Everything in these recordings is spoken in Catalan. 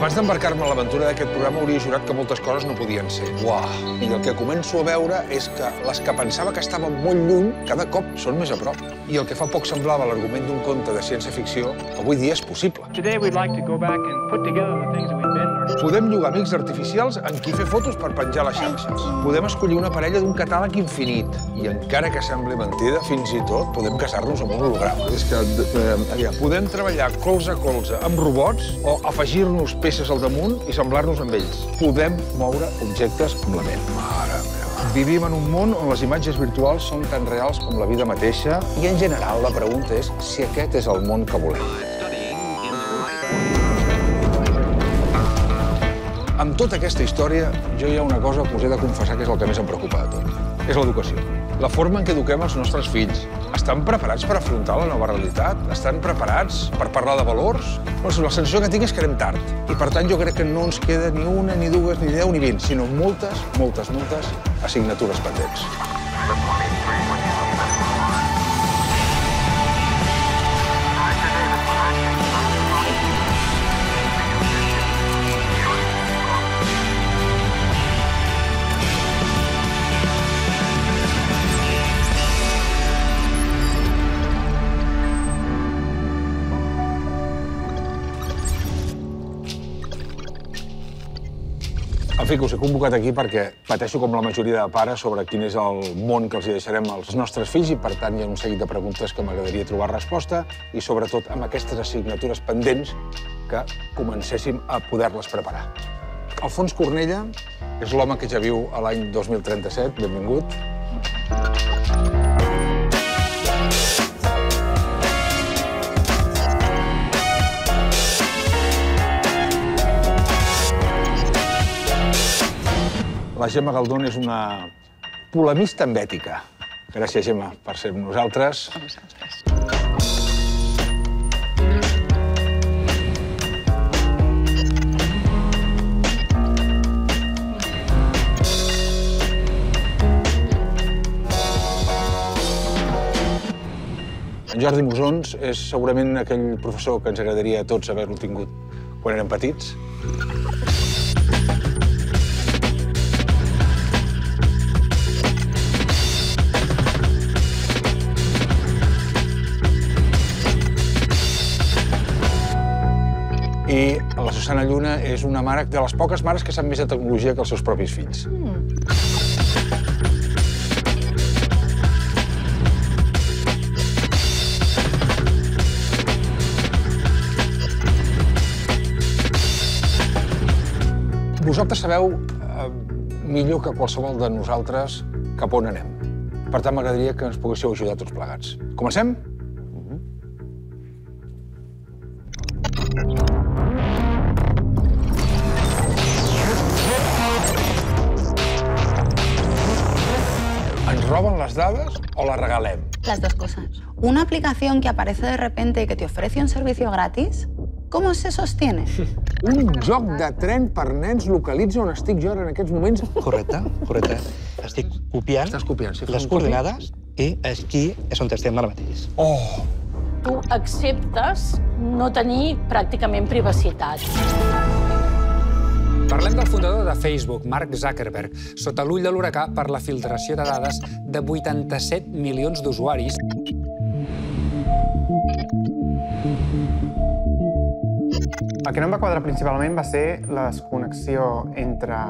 Abans d'embarcar-me a l'aventura d'aquest programa hauria jurat que moltes coses no podien ser. Uah! I el que començo a veure és que les que pensava que estaven molt lluny, cada cop són més a prop. I el que fa poc semblava l'argument d'un conte de ciència-ficció, avui dia és possible. Today we'd like to go back and put together the things that we've been Podem llogar amics artificials en qui fer fotos per penjar a les xarxes. Podem escollir una parella d'un catàleg infinit. I encara que sembli mentida, fins i tot podem casar-nos amb un holograma. És que, eh, aviam, podem treballar colze a colze amb robots o afegir-nos peces al damunt i semblar-nos amb ells. Podem moure objectes amb la ment. Mare meva. Vivim en un món on les imatges virtuals són tan reals com la vida mateixa i, en general, la pregunta és si aquest és el món que volem. Amb tota aquesta història, jo hi ha una cosa que us he de confessar que és el que més em preocupa de tot. És l'educació. La forma en què eduquem els nostres fills. Estan preparats per afrontar la nova realitat? Estan preparats per parlar de valors? Doncs la sensació que tinc és que anem tard. I, per tant, jo crec que no ens queda ni una, ni dues, ni deu, ni vint, sinó moltes, moltes, moltes assignatures pendents. En fi, que us he convocat aquí perquè pateixo com la majoria de pares sobre quin és el món que els hi deixarem als nostres fills i, per tant, hi ha un seguit de preguntes que m'agradaria trobar resposta i, sobretot, amb aquestes assignatures pendents que comencéssim a poder-les preparar. Alfons Cornella és l'home que ja viu a l'any 2037. Benvingut. La Gemma Galdón és una polemista amb ètica. Gràcies, Gemma, per ser amb nosaltres. A vosaltres. En Jordi Musons és segurament aquell professor que ens agradaria a tots haver-lo tingut quan érem petits. I la Susana Lluna és una mare de les poques mares que sap més de tecnologia que els seus propis fills. Vosaltres sabeu eh, millor que qualsevol de nosaltres cap on anem. Per tant, m'agradaria que ens poguéssiu ajudar tots plegats. Comencem? Dades o les regalem? Las dos cosas. Una aplicación que aparece de repente y que te ofrece un servicio gratis, ¿cómo se sostiene? Un joc de tren per nens localitza on estic jo ara en aquests moments. Correcte, correcte. Estic copiant Estàs copiant, sí, fa les coordinades i aquí és on estem ara mateix. Oh! tu acceptes no tenir pràcticament privacitat. Parlem del fundador de Facebook, Mark Zuckerberg, sota l'ull de l'huracà per la filtració de dades de 87 milions d'usuaris. El que no em va quadrar principalment va ser la desconnexió entre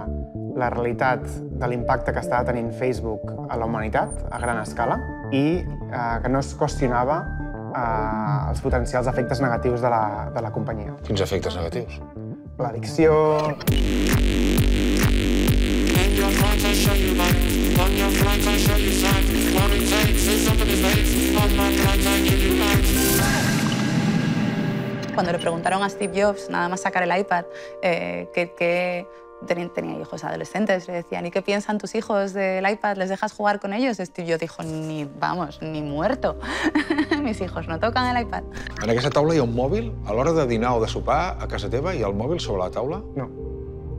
la realitat de l'impacte que estava tenint Facebook a la humanitat a gran escala i eh, que no es qüestionava eh, els potencials efectes negatius de la, de la companyia. Quins efectes negatius? L'addicció, Cuando le preguntaron a Steve Jobs, nada más sacar el iPad, eh, que, que tenía, tenía hijos adolescentes, le decían, ¿y qué piensan tus hijos del iPad? ¿Les dejas jugar con ellos? Steve Jobs dijo, ni, vamos, ni muerto. Mis hijos no tocan el iPad. En aquesta taula hi ha un mòbil? A l'hora de dinar o de sopar a casa teva hi ha el mòbil sobre la taula? no,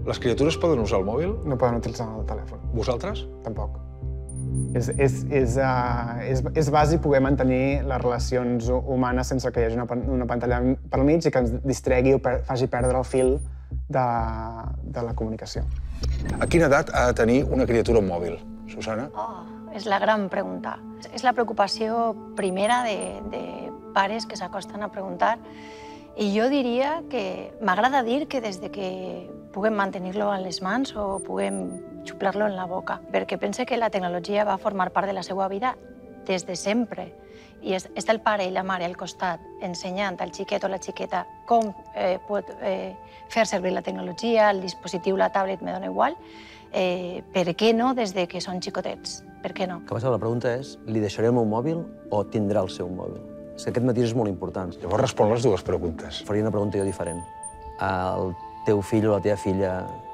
Les criatures poden usar el mòbil? no poden utilitzar el telèfon, Vosaltres? tampoc. És, és, és, uh, és, és bàsic poder mantenir les relacions hu- humanes sense que hi hagi una, una pantalla pel mig i que ens distregui o per, faci perdre el fil de, de la comunicació. A quina edat ha de tenir una criatura mòbil, Susana? Oh, és la gran pregunta. És la preocupació primera de, de pares que s'acosten a preguntar. I jo diria que m'agrada dir que des de que puguem mantenir-lo a les mans o puguem xuplar-lo en la boca, perquè pense que la tecnologia va formar part de la seva vida des de sempre. I és, està el pare i la mare al costat ensenyant al xiquet o la xiqueta com eh, pot eh, fer servir la tecnologia, el dispositiu, la tablet, me dona igual, eh, per què no des de que són xicotets? Per què no? Que passa, la pregunta és, li deixaré el meu mòbil o tindrà el seu mòbil? És que aquest matís és molt important. Llavors respon les dues preguntes. Faria una pregunta jo diferent. Al teu fill o la teva filla,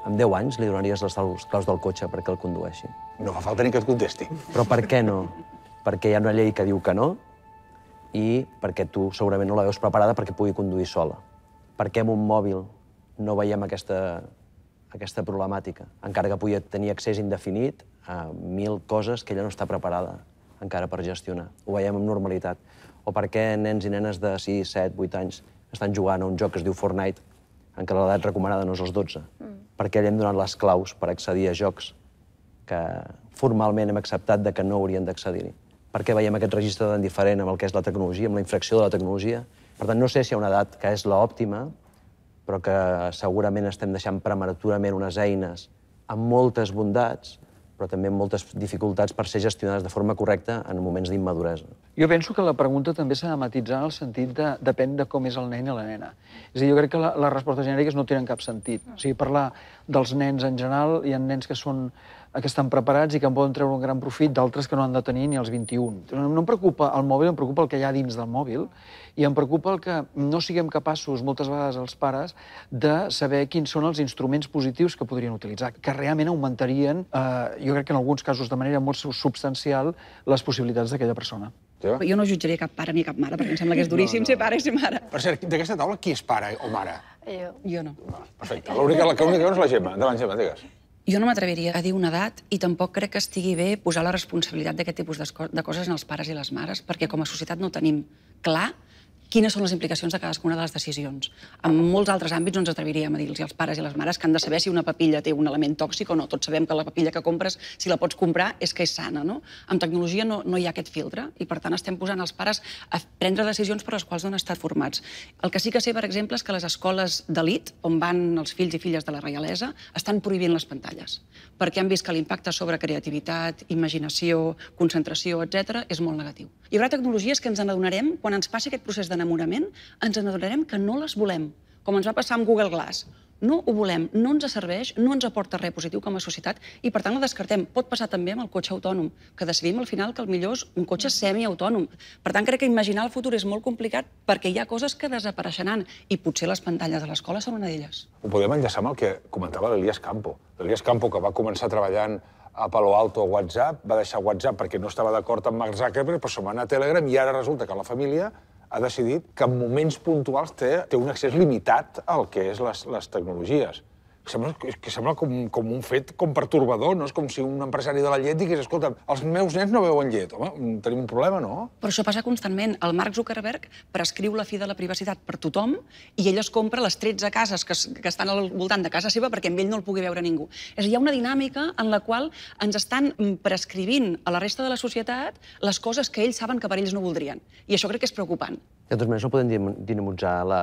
amb 10 anys, li donaries les claus del cotxe perquè el condueixi. No fa falta ni que et contesti. Però per què no? Perquè hi ha una llei que diu que no i perquè tu segurament no la veus preparada perquè pugui conduir sola. Per què amb un mòbil no veiem aquesta, aquesta problemàtica? Encara que pugui tenir accés indefinit a mil coses que ella no està preparada encara per gestionar. Ho veiem amb normalitat. O per què nens i nenes de 6, 7, 8 anys estan jugant a un joc que es diu Fortnite en què l'edat recomanada no és els 12? Mm. Perquè li hem donat les claus per accedir a jocs que formalment hem acceptat de que no haurien d'accedir-hi. Per què veiem aquest registre tan diferent amb el que és la tecnologia, amb la infracció de la tecnologia? Per tant, no sé si hi ha una edat que és l'òptima, però que segurament estem deixant prematurament unes eines amb moltes bondats, però també amb moltes dificultats per ser gestionades de forma correcta en moments d'immaduresa. Jo penso que la pregunta també s'ha de matitzar en el sentit de depèn de com és el nen i la nena. És a dir, jo crec que la, les respostes genèriques no tenen cap sentit. O sigui, parlar dels nens en general, hi ha nens que són que estan preparats i que en poden treure un gran profit, d'altres que no han de tenir ni els 21. No em preocupa el mòbil, em preocupa el que hi ha dins del mòbil i em preocupa el que no siguem capaços, moltes vegades els pares, de saber quins són els instruments positius que podrien utilitzar, que realment augmentarien, eh, jo crec que en alguns casos de manera molt substancial, les possibilitats d'aquella persona. Ja? Jo no jutjaria cap pare ni cap mare, perquè em sembla que és duríssim no, no. ser pare i ser mare. Per cert, d'aquesta taula, qui és pare o mare? Jo. Jo no. Perfecte. L'única la, l'única que no és la Gemma. Endavant, Gemma, digues. Jo no m'atreviria a dir una edat i tampoc crec que estigui bé posar la responsabilitat d'aquest tipus de coses en els pares i les mares, perquè com a societat no tenim clar quines són les implicacions de cadascuna de les decisions. En molts altres àmbits no ens atreviríem a dir-los als pares i les mares que han de saber si una papilla té un element tòxic o no. Tots sabem que la papilla que compres, si la pots comprar, és que és sana, no? Amb tecnologia no, no hi ha aquest filtre i, per tant, estem posant els pares a prendre decisions per les quals no han estat formats. El que sí que sé, per exemple, és que les escoles d'elit, on van els fills i filles de la reialesa, estan prohibint les pantalles, perquè han vist que l'impacte sobre creativitat, imaginació, concentració, etc és molt negatiu. Hi haurà tecnologies que ens n'adonarem, quan ens passi aquest procés d'enamorament, ens n'adonarem que no les volem, com ens va passar amb Google Glass. No ho volem, no ens serveix, no ens aporta res positiu com a societat i, per tant, la descartem. Pot passar també amb el cotxe autònom, que decidim al final que el millor és un cotxe semiautònom. Per tant, crec que imaginar el futur és molt complicat perquè hi ha coses que desapareixeran i potser les pantalles de l'escola són una d'elles. Ho podem enllaçar amb el que comentava l'Elias Campo. L'Elias Campo, que va començar treballant a Palo Alto a WhatsApp, va deixar WhatsApp perquè no estava d'acord amb Mark Zuckerberg, però se'n va anar a Telegram i ara resulta que la família ha decidit que en moments puntuals té, té un accés limitat al que és les, les tecnologies. Sembla, que sembla com, com un fet com pertorbador, no? És com si un empresari de la llet digués, escolta, els meus nens no veuen llet. Home, tenim un problema, no? Però això passa constantment. El Mark Zuckerberg prescriu la fi de la privacitat per tothom i ell es compra les 13 cases que, que estan al voltant de casa seva perquè amb ell no el pugui veure ningú. És a dir, hi ha una dinàmica en la qual ens estan prescrivint a la resta de la societat les coses que ells saben que per ells no voldrien. I això crec que és preocupant. De totes maneres, no podem dinamitzar la,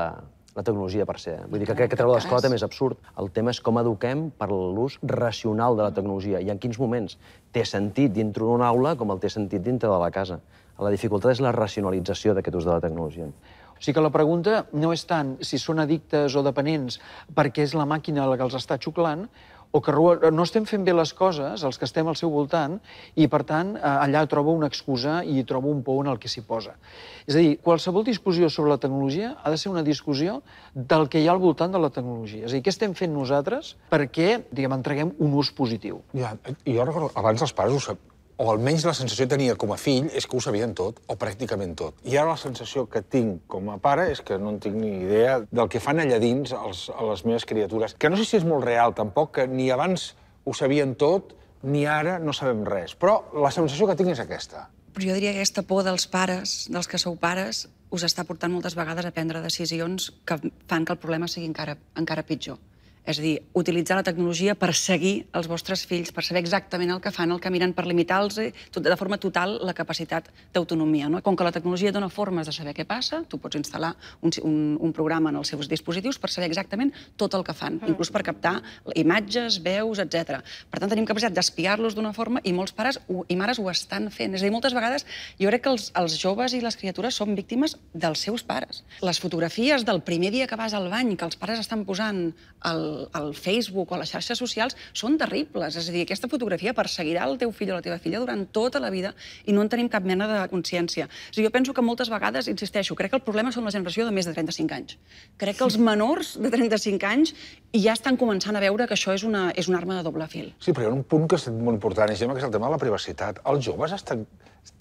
la tecnologia per ser. Vull dir que crec que treure l'escola també és absurd. El tema és com eduquem per l'ús racional de la tecnologia i en quins moments té sentit dintre d'una aula com el té sentit dintre de la casa. La dificultat és la racionalització d'aquest ús de la tecnologia. O sigui que la pregunta no és tant si són addictes o dependents perquè és la màquina la que els està xuclant, o que no estem fent bé les coses, els que estem al seu voltant, i, per tant, allà troba una excusa i troba un por en el que s'hi posa. És a dir, qualsevol discussió sobre la tecnologia ha de ser una discussió del que hi ha al voltant de la tecnologia. És a dir, què estem fent nosaltres perquè, diguem, entreguem un ús positiu. Ja, jo recordo, abans els pares ho sap, o almenys la sensació que tenia com a fill és que ho sabien tot, o pràcticament tot. I ara la sensació que tinc com a pare és que no en tinc ni idea del que fan allà dins els, a les meves criatures. Que no sé si és molt real, tampoc, que ni abans ho sabien tot, ni ara no sabem res. Però la sensació que tinc és aquesta. Però jo diria que aquesta por dels pares, dels que sou pares, us està portant moltes vegades a prendre decisions que fan que el problema sigui encara, encara pitjor. És a dir, utilitzar la tecnologia per seguir els vostres fills, per saber exactament el que fan, el que miren, per limitar-los de forma total la capacitat d'autonomia. No? Com que la tecnologia dona formes de saber què passa, tu pots instal·lar un, un, un programa en els seus dispositius per saber exactament tot el que fan, mm. inclús per captar imatges, veus, etc. Per tant, tenim capacitat d'espiar-los d'una forma i molts pares ho, i mares ho estan fent. És a dir, moltes vegades jo crec que els, els joves i les criatures són víctimes dels seus pares. Les fotografies del primer dia que vas al bany, que els pares estan posant el, al Facebook o a les xarxes socials són terribles. És a dir, aquesta fotografia perseguirà el teu fill o la teva filla durant tota la vida i no en tenim cap mena de consciència. És a dir, jo penso que moltes vegades, insisteixo, crec que el problema són la generació de més de 35 anys. Crec que els menors de 35 anys ja estan començant a veure que això és una, és una arma de doble fil. Sí, però hi ha un punt que és molt important, i que és el tema de la privacitat. Els joves estan,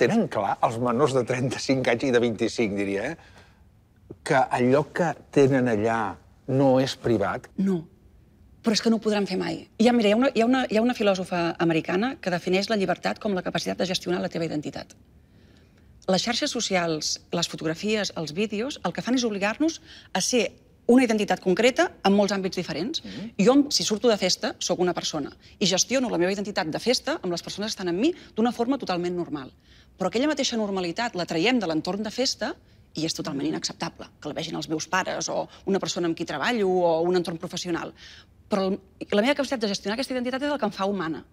tenen clar, els menors de 35 anys i de 25, diria, eh? que allò que tenen allà no és privat? No però és que no ho podran fer mai. Hi ha, mira, hi ha, una, hi, ha una, hi ha una filòsofa americana que defineix la llibertat com la capacitat de gestionar la teva identitat. Les xarxes socials, les fotografies, els vídeos, el que fan és obligar-nos a ser una identitat concreta en molts àmbits diferents. Mm -hmm. Jo, si surto de festa, sóc una persona i gestiono la meva identitat de festa amb les persones que estan amb mi d'una forma totalment normal. Però aquella mateixa normalitat la traiem de l'entorn de festa i és totalment inacceptable que la vegin els meus pares o una persona amb qui treballo o un entorn professional. Però la meva capacitat de gestionar aquesta identitat és el que em fa humana.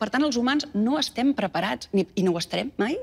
Per tant, els humans no estem preparats, ni, i no ho estarem mai,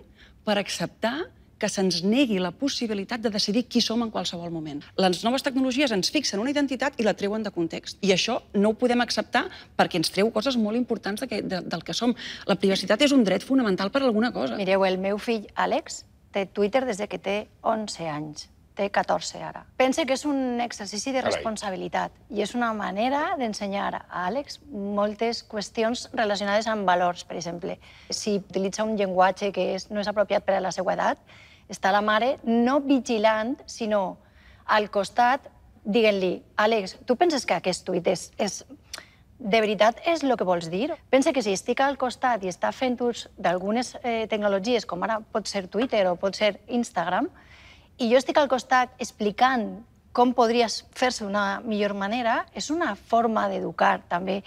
per acceptar que se'ns negui la possibilitat de decidir qui som en qualsevol moment. Les noves tecnologies ens fixen una identitat i la treuen de context. I això no ho podem acceptar perquè ens treu coses molt importants de que, de, del que som. La privacitat és un dret fonamental per alguna cosa. Mireu, el meu fill Àlex té Twitter des de que té 11 anys. Té 14 ara. Pense que és un exercici de responsabilitat i és una manera d'ensenyar a Àlex moltes qüestions relacionades amb valors, per exemple. Si utilitza un llenguatge que és, no és apropiat per a la seva edat, està la mare no vigilant, sinó al costat dient-li Àlex, tu penses que aquest tuit és, és, de veritat és el que vols dir? Pensa que si estic al costat i està fent ús d'algunes eh, tecnologies, com ara pot ser Twitter o pot ser Instagram, i jo estic al costat explicant com podria fer-se una millor manera, és una forma d'educar també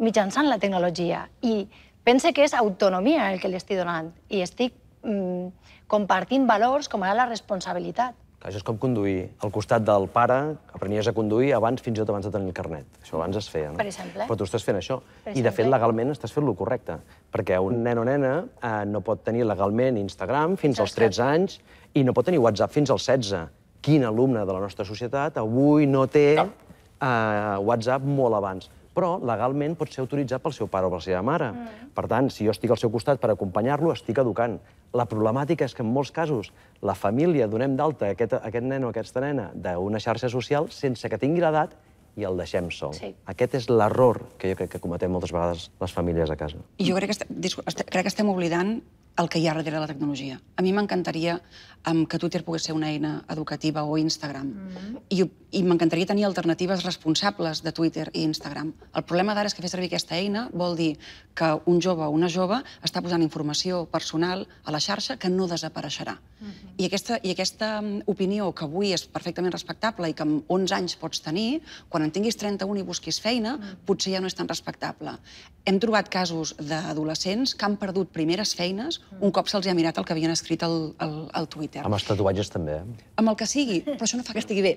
mitjançant la tecnologia. I pense que és autonomia el que li estic donant i estic mm, compartint valors com ara la responsabilitat. Això és com conduir. Al costat del pare, aprenies a conduir abans, fins i tot abans de tenir el carnet. Això abans es feia, no? Per exemple. Però tu estàs fent això. Per I, de fet, legalment estàs fent lo correcte. Perquè un nen o nena eh, no pot tenir legalment Instagram fins als 13 anys i no pot tenir WhatsApp fins als 16. Quin alumne de la nostra societat avui no té eh, WhatsApp molt abans? Però legalment pot ser autoritzat pel seu pare o per la seva mare. Mm. Per tant, si jo estic al seu costat per acompanyar-lo, estic educant. La problemàtica és que en molts casos la família donem d'alta aquest, aquest nen o aquesta nena d'una xarxa social sense que tingui l'edat i el deixem sol. Sí. Aquest és l'error que jo crec que cometem moltes vegades les famílies a casa. I jo crec que, este- crec que estem oblidant el que hi ha darrere de la tecnologia. A mi m'encantaria um, que Twitter pogués ser una eina educativa o Instagram. Mm. I, i m'encantaria tenir alternatives responsables de Twitter i Instagram. El problema d'ara és que fer servir aquesta eina vol dir que un jove o una jove està posant informació personal a la xarxa que no desapareixerà. Mm-hmm. I aquesta, I aquesta mm, opinió que avui és perfectament respectable i que amb 11 anys pots tenir, quan en tinguis 31 i busquis feina, Mm. potser ja no és tan respectable. Hem trobat casos d'adolescents que han perdut primeres feines Mm. Un cop se'ls ha mirat el que havien escrit al, al, al Twitter. Amb els tatuatges també, eh? Amb el que sigui, però això no fa que estigui bé.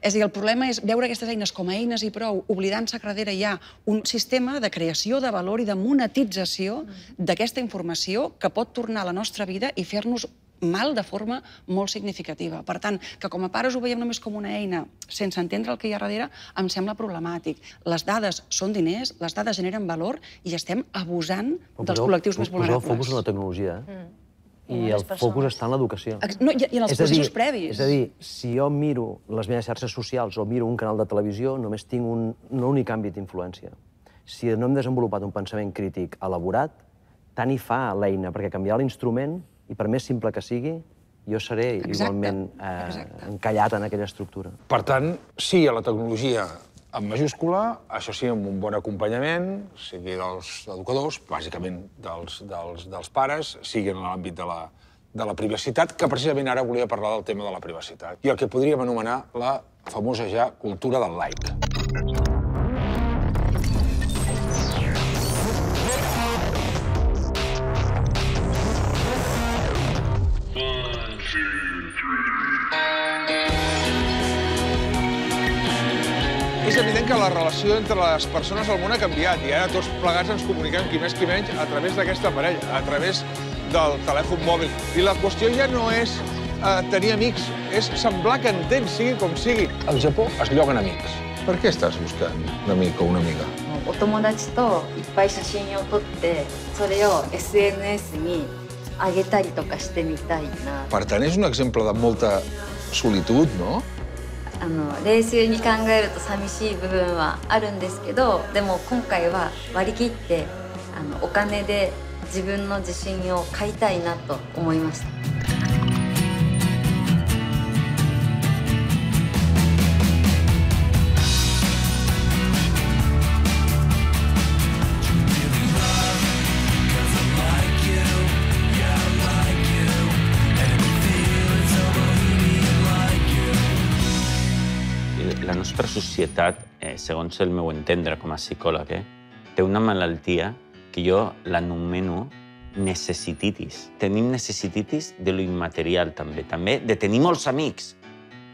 És a dir, el problema és veure aquestes eines com a eines i prou, oblidant-se que darrere hi ha un sistema de creació de valor i de monetització d'aquesta informació que pot tornar a la nostra vida i fer-nos mal de forma molt significativa. Per tant, que com a pares ho veiem només com una eina sense entendre el que hi ha darrere, em sembla problemàtic. Les dades són diners, les dades generen valor i estem abusant dels col·lectius més Poseu el vulnerables. focus en la tecnologia. Mm. I I el persones. focus està en l'educació. No, i- i en els És a dir- processos previs. És a dir, si jo miro les meves xarxes socials o miro un canal de televisió, només tinc un, un únic àmbit d'influència. Si no hem desenvolupat un pensament crític elaborat, tant hi fa l'eina, perquè canviarà l'instrument, i per més simple que sigui, jo seré Exacte, igualment eh, encallat en aquella estructura. Per tant, sí a la tecnologia en majúscula, això sí, amb un bon acompanyament, sigui dels educadors, bàsicament dels, dels, dels pares, sigui en l'àmbit de la, de la privacitat, que precisament ara volia parlar del tema de la privacitat, i el que podríem anomenar la famosa ja cultura del like. És evident que la relació entre les persones al món ha canviat i ara tots plegats ens comuniquem qui més qui menys a través d'aquesta parella, a través del telèfon mòbil. I la qüestió ja no és eh, tenir amics, és semblar que entens, sigui com sigui. Al Japó es lloguen amics. Per què estàs buscant un amic o una amiga? お友達といっぱい写真を撮ってそれを SNS に上げたりとかしてみたいな Per tant, és un exemple de molta solitud, no? あの冷静に考えると寂しい部分はあるんですけどでも今回は割り切ってあのお金で自分の自信を買いたいなと思いました societat, eh, segons el meu entendre com a psicòleg, eh, té una malaltia que jo l'anomeno necessititis. Tenim necessititis de lo immaterial, també. També de tenir molts amics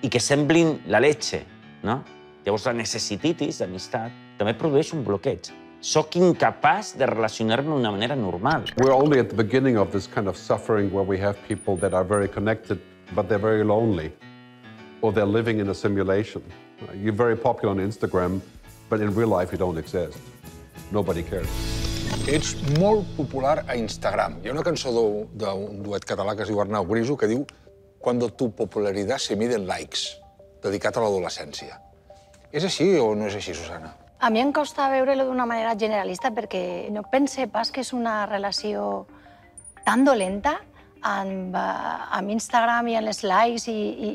i que semblin la leche, no? Llavors, la necessititis d'amistat també produeix un bloqueig. Soc incapaç de relacionar-me d'una manera normal. We're only at the beginning of this kind of suffering where we have people that are very connected, but they're very lonely, or they're living in a simulation. You're very popular on Instagram, but in real life you don't exist. Nobody cares. Ets molt popular a Instagram. Hi ha una cançó d'un duet català que es diu Arnau Griso que diu «Cuando tu popularidad se mide en likes», dedicat a l'adolescència. És així o no és així, Susana? A mi em costa veure-lo d'una manera generalista perquè no pense pas que és una relació tan dolenta amb, eh, amb Instagram i en les likes i, i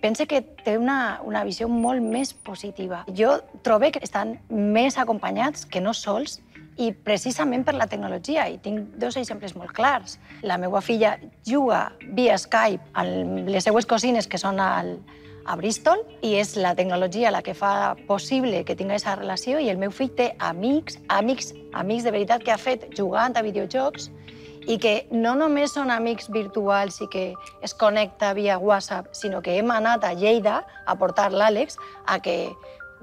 pense que té una, una visió molt més positiva. Jo trobo que estan més acompanyats que no sols i precisament per la tecnologia. I tinc dos exemples molt clars. La meva filla juga via Skype amb les seues cosines que són al, a Bristol i és la tecnologia la que fa possible que tinga aquesta relació i el meu fill té amics, amics, amics de veritat que ha fet jugant a videojocs i que no només són amics virtuals i que es connecta via WhatsApp, sinó que hem anat a Lleida a portar l'Àlex a que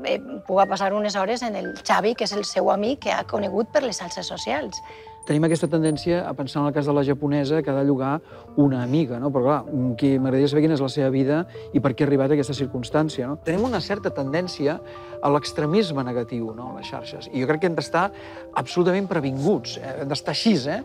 eh, puga passar unes hores en el Xavi, que és el seu amic que ha conegut per les xarxes socials. Tenim aquesta tendència a pensar en el cas de la japonesa que ha de llogar una amiga, no? Però, clar, qui m'agradaria saber quina és la seva vida i per què ha arribat a aquesta circumstància, no? Tenim una certa tendència a l'extremisme negatiu, no?, a les xarxes. I jo crec que hem d'estar absolutament previnguts, eh? hem d'estar així, eh?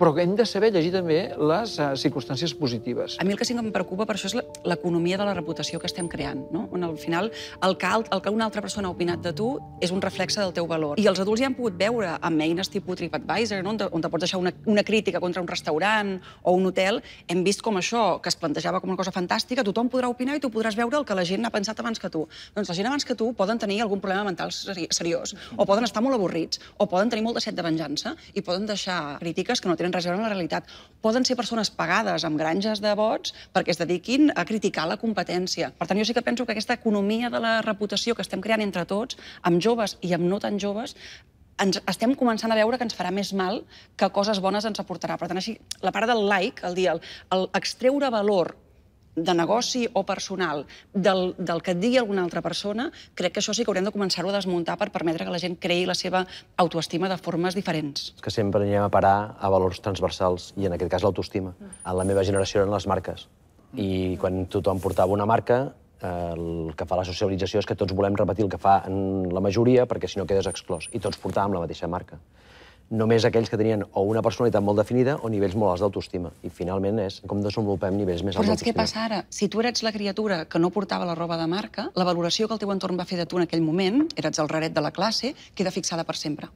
Però hem de saber llegir també les uh, circumstàncies positives. A mi el que sí que em preocupa per això és l'economia de la reputació que estem creant, no? on al final el que, alt, el que una altra persona ha opinat de tu és un reflexe del teu valor. I els adults ja han pogut veure amb eines tipus TripAdvisor, no? on, te, on te pots deixar una, una crítica contra un restaurant o un hotel, hem vist com això, que es plantejava com una cosa fantàstica, tothom podrà opinar i tu podràs veure el que la gent ha pensat abans que tu. Doncs la gent abans que tu poden tenir algun problema mental seri seriós, o poden estar molt avorrits, o poden tenir molta set de venjança, i poden deixar crítiques que no tenen res a veure amb la realitat. Poden ser persones pagades amb granges de vots perquè es dediquin a criticar la competència. Per tant, jo sí que penso que aquesta economia de la reputació que estem creant entre tots, amb joves i amb no tan joves, ens estem començant a veure que ens farà més mal que coses bones ens aportarà. Per tant, així, la part del like, el dir, el, el extreure valor de negoci o personal del, del que et digui alguna altra persona, crec que això sí que haurem de començar-ho a desmuntar per permetre que la gent creï la seva autoestima de formes diferents. És que sempre anem a parar a valors transversals, i en aquest cas l'autoestima. A la meva generació eren les marques. I quan tothom portava una marca, eh, el que fa la socialització és que tots volem repetir el que fa en la majoria, perquè si no quedes exclòs. I tots portàvem la mateixa marca només aquells que tenien o una personalitat molt definida o nivells molt alts d'autoestima. I finalment és com desenvolupem nivells més alts Però saps què d'autoestima. passa ara? Si tu eres la criatura que no portava la roba de marca, la valoració que el teu entorn va fer de tu en aquell moment, eres el raret de la classe, queda fixada per sempre.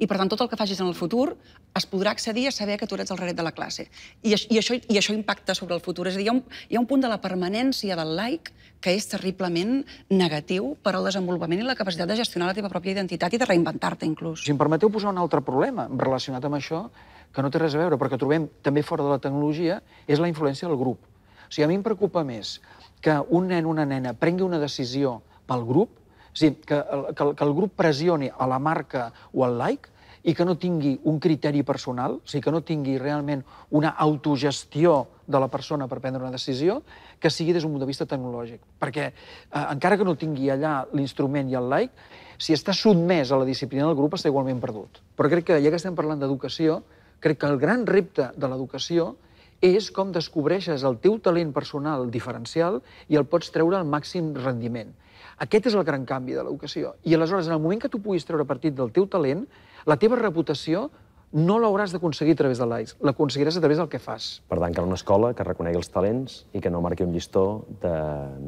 I, per tant, tot el que facis en el futur es podrà accedir a saber que tu eres el raret de la classe. I, i, això, I això impacta sobre el futur. És a dir, hi ha, un, hi ha un punt de la permanència del like que és terriblement negatiu per al desenvolupament i la capacitat de gestionar la teva pròpia identitat i de reinventar-te, inclús. Si em permeteu posar un altre problema relacionat amb això, que no té res a veure, perquè trobem també fora de la tecnologia, és la influència del grup. O sigui, a mi em preocupa més que un nen o una nena prengui una decisió pel grup, és dir, que que, que el grup pressioni a la marca o al like, i que no tingui un criteri personal, o sigui, que no tingui realment una autogestió de la persona per prendre una decisió, que sigui des d'un punt de vista tecnològic. Perquè, eh, encara que no tingui allà l'instrument i el like, si està sotmès a la disciplina del grup, està igualment perdut. Però crec que, ja que estem parlant d'educació, crec que el gran repte de l'educació és com descobreixes el teu talent personal diferencial i el pots treure al màxim rendiment. Aquest és el gran canvi de l'educació. I aleshores, en el moment que tu puguis treure partit del teu talent, la teva reputació no l'hauràs d'aconseguir a través de likes, l'aconseguiràs a través del que fas. Per tant, cal una escola que reconegui els talents i que no marqui un llistó de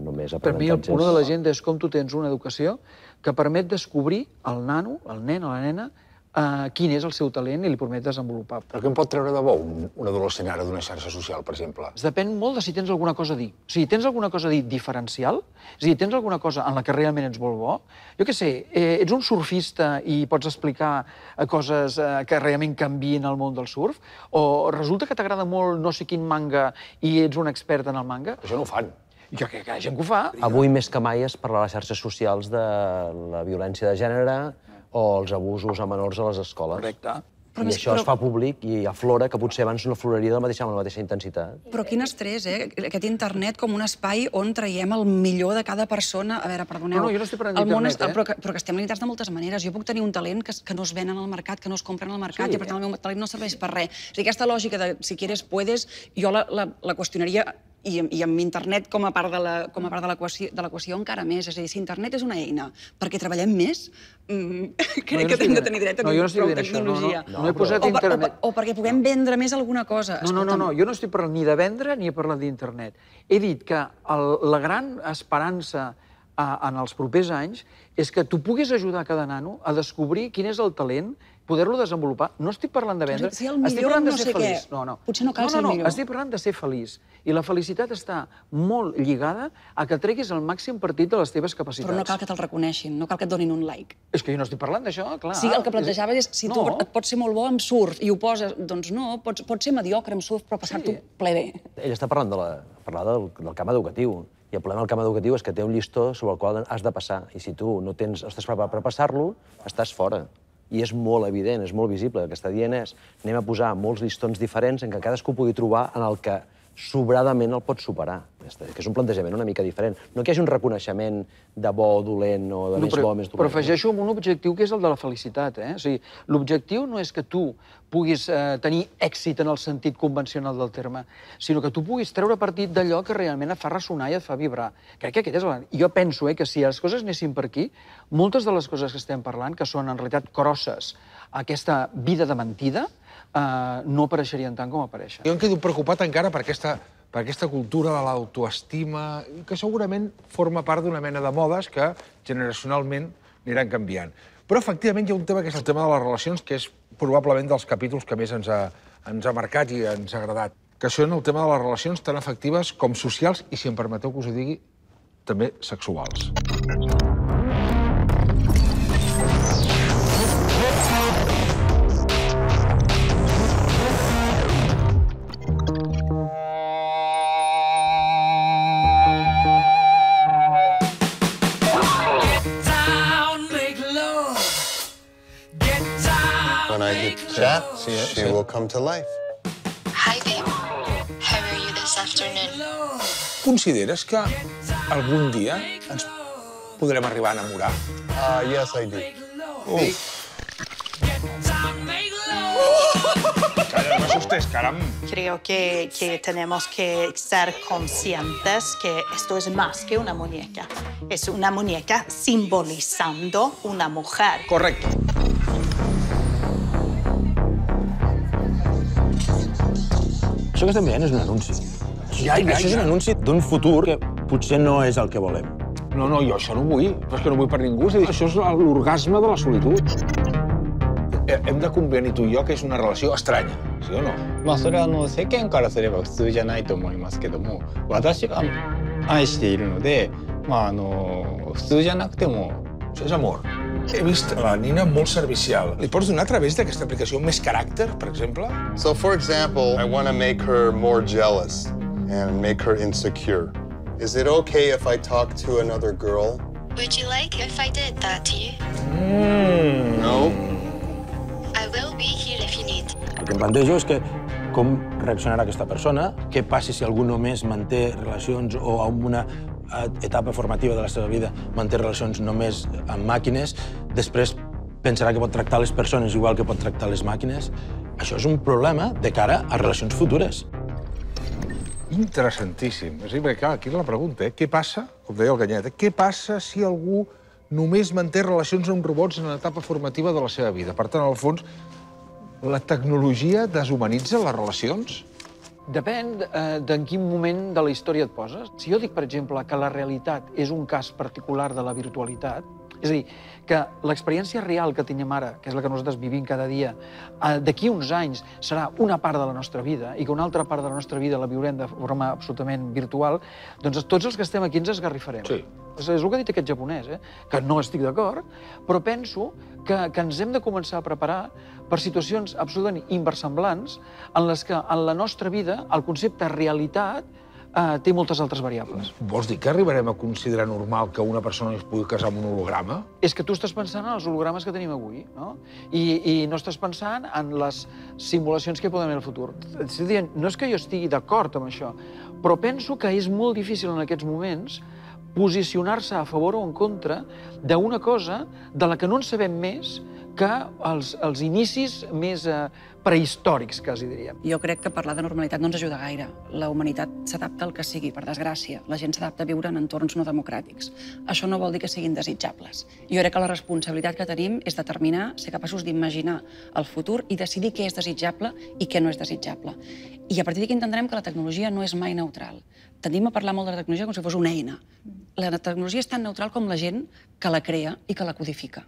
només Per mi, el aprenentatges. punt de l'agenda és com tu tens una educació que permet descobrir al nano, al nen o la nena, eh, quin és el seu talent i li permet desenvolupar. Però què em pot treure de bo un, un adolescent ara d'una xarxa social, per exemple? Es depèn molt de si tens alguna cosa a dir. O sigui, tens alguna cosa a dir diferencial? És a dir, tens alguna cosa en la que realment ets molt bo? Jo què sé, eh, ets un surfista i pots explicar eh, coses eh, que realment canvien el món del surf? O resulta que t'agrada molt no sé quin manga i ets un expert en el manga? Això no ho fan. Jo crec que hi ha gent que ho fa. Avui més que mai es parla a les xarxes socials de la violència de gènere o els abusos a menors a les escoles. Correcte. Però I més- això però- es fa públic i aflora, que potser abans no afloraria de la mateixa, amb la mateixa intensitat. Però quin estrès, eh? Aquest internet com un espai on traiem el millor de cada persona. A veure, perdoneu. No, no, jo no estic parlant El d'internet, és- eh? Però, que, però que estem limitats de moltes maneres. Jo puc tenir un talent que, que no es ven en el mercat, que no es compren al mercat, Sí. i per tant el meu talent no serveix per res. O sigui, aquesta lògica de si quieres, puedes, jo la, la, la qüestionaria i, i amb internet com a part de la- com a part de l'equació encara més. És a dir, si internet és una eina perquè treballem més, mm, crec no que hem de tenir dret a no, jo no prou això, no, no. tecnologia. No he posat o, per, o, internet. per- o perquè puguem vendre més alguna cosa. No, no, no, no, jo no estic parlant ni de vendre ni he parlat d'internet. He dit que el, la gran esperança a, en els propers anys és que tu puguis ajudar cada nano a descobrir quin és el talent, poder-lo desenvolupar. No estic parlant de vendre, Ser el estic millor parlant de no ser sé què. feliç. No, no. Potser no cal no, ser el no, no, millor. estic parlant de ser feliç. I la felicitat està molt lligada a que treguis el màxim partit de les teves capacitats. Però no cal que te'l reconeixin, no cal que et donin un like. És que jo no estic parlant d'això, clar. Sí, el que plantejava és, si tu No. et pots ser molt bo amb surf i ho poses, doncs no, pots, pots ser mediocre amb surf, però passar-t'ho ple bé. Ell està parlant de la, parlar del, del camp educatiu. I el problema del camp educatiu és que té un llistó sobre el qual has de passar. I si tu no tens, estàs preparat per passar-lo, estàs fora. I és molt evident, és molt visible. El que està dient és anem a posar molts llistons diferents en què cadascú pugui trobar en el que sobradament el pot superar. Que és un plantejament una mica diferent. No que hi hagi un reconeixement de bo o dolent o de No, més però, bo o més dolent. però afegeixo amb un objectiu que és el de la felicitat. Eh? O sigui, l'objectiu no és que tu puguis eh, tenir èxit en el sentit convencional del terme, sinó que tu puguis treure partit d'allò que realment et fa ressonar i et fa vibrar. Crec que aquest és el... Jo penso eh, que si les coses anessin per aquí, moltes de les coses que estem parlant, que són en realitat crosses a aquesta vida de mentida, eh, no apareixerien tant com apareixen. Jo em quedo preocupat encara per aquesta, per aquesta cultura de l'autoestima, que segurament forma part d'una mena de modes que generacionalment aniran canviant. Però, efectivament, hi ha un tema que és el tema de les relacions, que és probablement dels capítols que més ens ha, ens ha marcat i ens ha agradat, que són el tema de les relacions tan efectives com socials i, si em permeteu que us ho digui, també sexuals. I hit chat, she will come to life. Hi, babe. How are you this afternoon? Consideres que algun dia ens podrem arribar a enamorar? Uh, yes, I do. Asustes, caram. Creo que, que tenemos que estar conscientes que esto es más que una muñeca. Es una muñeca simbolizando una mujer. Correcto. Això que estem veient és un anunci. Ja, ja, Això és ja. un anunci d'un futur que potser no és el que volem. No, no, jo això no ho vull. Però és que no ho vull per ningú. És a dir, això és l'orgasme de la solitud. eh, hem de convenir tu i jo que és una relació estranya, sí o no? まあそれはあの世間からすれば普通じゃないと思いますけども私が愛しているのでまああの普通じゃなくても Això és amor. He vist la Nina molt servicial. Li pots donar a través d'aquesta aplicació més caràcter, per exemple? So, for example, I want to make her more jealous and make her insecure. Is it okay if I talk to another girl? Would you like if I did that to you? No. I will be here if you need. El que em plantejo és que com reaccionarà aquesta persona, què passi si algú només manté relacions o en una etapa formativa de la seva vida manté relacions només amb màquines, després pensarà que pot tractar les persones igual que pot tractar les màquines. Això és un problema de cara a relacions futures. Interessantíssim. És dir, clar, aquí la pregunta, eh? què passa, com deia el Ganyet, eh? què passa si algú només manté relacions amb robots en l'etapa formativa de la seva vida? Per tant, al fons, la tecnologia deshumanitza les relacions? Depèn eh, d'en quin moment de la història et poses. Si jo dic, per exemple, que la realitat és un cas particular de la virtualitat, és a dir, que l'experiència real que tenim ara, que és la que nosaltres vivim cada dia, eh, d'aquí uns anys serà una part de la nostra vida i que una altra part de la nostra vida la viurem de forma absolutament virtual, doncs tots els que estem aquí ens esgarrifarem. Sí. És, és el que ha dit aquest japonès, eh? que no estic d'acord, però penso que, que ens hem de començar a preparar per situacions absolutament inversemblants en les que en la nostra vida el concepte realitat eh, té moltes altres variables. Vols dir que arribarem a considerar normal que una persona es pugui casar amb un holograma? És que tu estàs pensant en els hologrames que tenim avui, no? I, i no estàs pensant en les simulacions que podem haver en el futur. A dir, no és que jo estigui d'acord amb això, però penso que és molt difícil en aquests moments posicionar-se a favor o en contra d'una cosa de la que no en sabem més que els, els inicis més eh, prehistòrics, quasi diríem. Jo crec que parlar de normalitat no ens ajuda gaire. La humanitat s'adapta al que sigui, per desgràcia. La gent s'adapta a viure en entorns no democràtics. Això no vol dir que siguin desitjables. Jo crec que la responsabilitat que tenim és determinar, ser capaços d'imaginar el futur i decidir què és desitjable i què no és desitjable. I a partir d'aquí entendrem que la tecnologia no és mai neutral. Tendim a parlar molt de la tecnologia com si fos una eina. La tecnologia és tan neutral com la gent que la crea i que la codifica.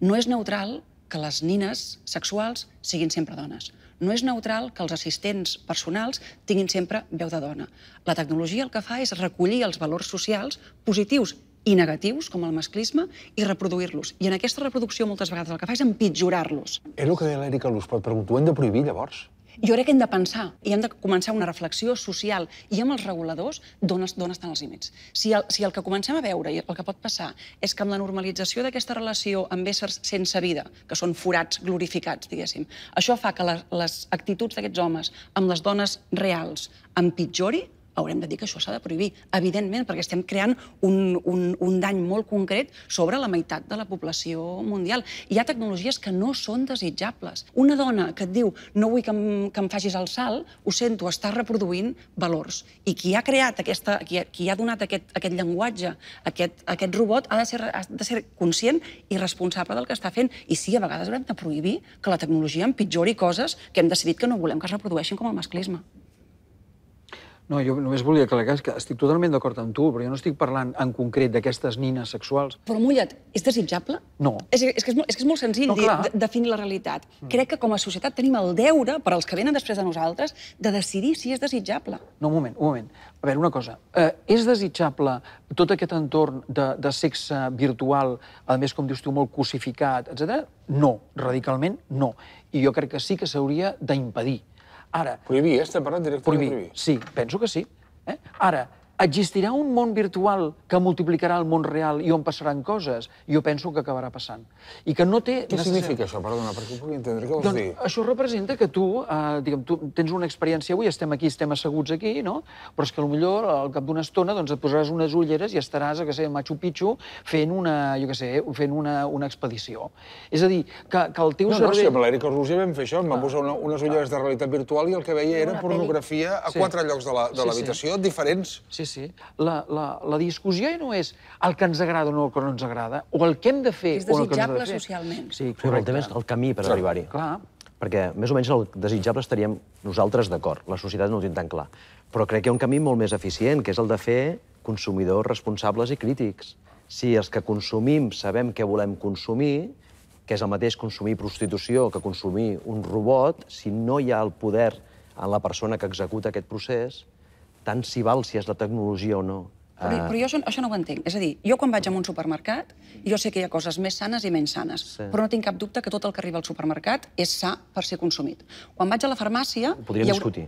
No és neutral que les nines sexuals siguin sempre dones. No és neutral que els assistents personals tinguin sempre veu de dona. La tecnologia el que fa és recollir els valors socials positius i negatius, com el masclisme, i reproduir-los. I en aquesta reproducció moltes vegades el que fa és empitjorar-los. És el que deia l'Èrica Luz, pot preguntar, ho hem de prohibir, llavors? Jo crec que hem de pensar i hem de començar una reflexió social i amb els reguladors d'on es- d'on estan els límits. Si el, si el que comencem a veure i el que pot passar és que amb la normalització d'aquesta relació amb éssers sense vida, que són forats glorificats, diguéssim, això fa que les, les actituds d'aquests homes amb les dones reals empitjori, haurem de dir que això s'ha de prohibir, evidentment, perquè estem creant un, un, un dany molt concret sobre la meitat de la població mundial. Hi ha tecnologies que no són desitjables. Una dona que et diu no vull que em, que em facis el salt, ho sento, està reproduint valors. I qui ha creat aquesta, qui ha, qui ha donat aquest, aquest llenguatge, aquest, aquest robot, ha de, ser, ha de ser conscient i responsable del que està fent. I sí, a vegades haurem de prohibir que la tecnologia empitjori coses que hem decidit que no volem que es reprodueixin com el masclisme. No, jo només volia aclarar que estic totalment d'acord amb tu, però jo no estic parlant en concret d'aquestes nines sexuals. Però mullat, és desitjable? No. És, és, que és, molt, és que és molt senzill No, dir, de, definir la realitat. Mm. Crec que com a societat tenim el deure, per als que venen després de nosaltres, de decidir si és desitjable. No, un moment, un moment. A veure, una cosa. Eh, és desitjable tot aquest entorn de, de sexe virtual, a més, com dius tu, molt cosificat, etc? No, radicalment no. I jo crec que sí que s'hauria d'impedir. Ara... Prohibir, eh? estem parlant directament prohibir. de prohibir. Sí, penso que sí. Eh? Ara, existirà un món virtual que multiplicarà el món real i on passaran coses? Jo penso que acabarà passant. I que no té... Què necessari- significa això? Perdona, perquè ho pugui entendre. Què vols doncs dir? això representa que tu, eh, diguem, tu tens una experiència avui, estem aquí, estem asseguts aquí, no? Però és que potser al cap d'una estona doncs, et posaràs unes ulleres i estaràs, a que sé, a Machu Picchu fent una, jo què sé, fent una, una expedició. És a dir, que, que el teu No, no, cervell... sí, amb l'Èrica Rússia vam fer això, em van posar una, unes ulleres de realitat virtual i el que veia era pornografia a Sí. quatre llocs de de Sí, sí. l'habitació diferents. Sí, sí. La, la, la discussió ja no és el que ens agrada o no el que no ens agrada, o el que hem de fer És o el que hem desitjable de fer. socialment. Sí, Sí, però el tema és el camí per arribar-hi. clar. Perquè més o menys el desitjable estaríem nosaltres d'acord, la societat no ho tenim tan clar. Però crec que hi ha un camí molt més eficient, que és el de fer consumidors responsables i crítics. Si els que consumim sabem què volem consumir, que és el mateix consumir prostitució que consumir un robot, si no hi ha el poder en la persona que executa aquest procés, tant si val si és la tecnologia o no. Però, Eh, però jo això, això no ho entenc. És a dir, jo quan vaig a un supermercat, jo sé que hi ha coses més sanes i menys sanes, Sí. però no tinc cap dubte que tot el que arriba al supermercat és sa per ser consumit. Quan vaig a la farmàcia... Podríem hi haurà- discutir.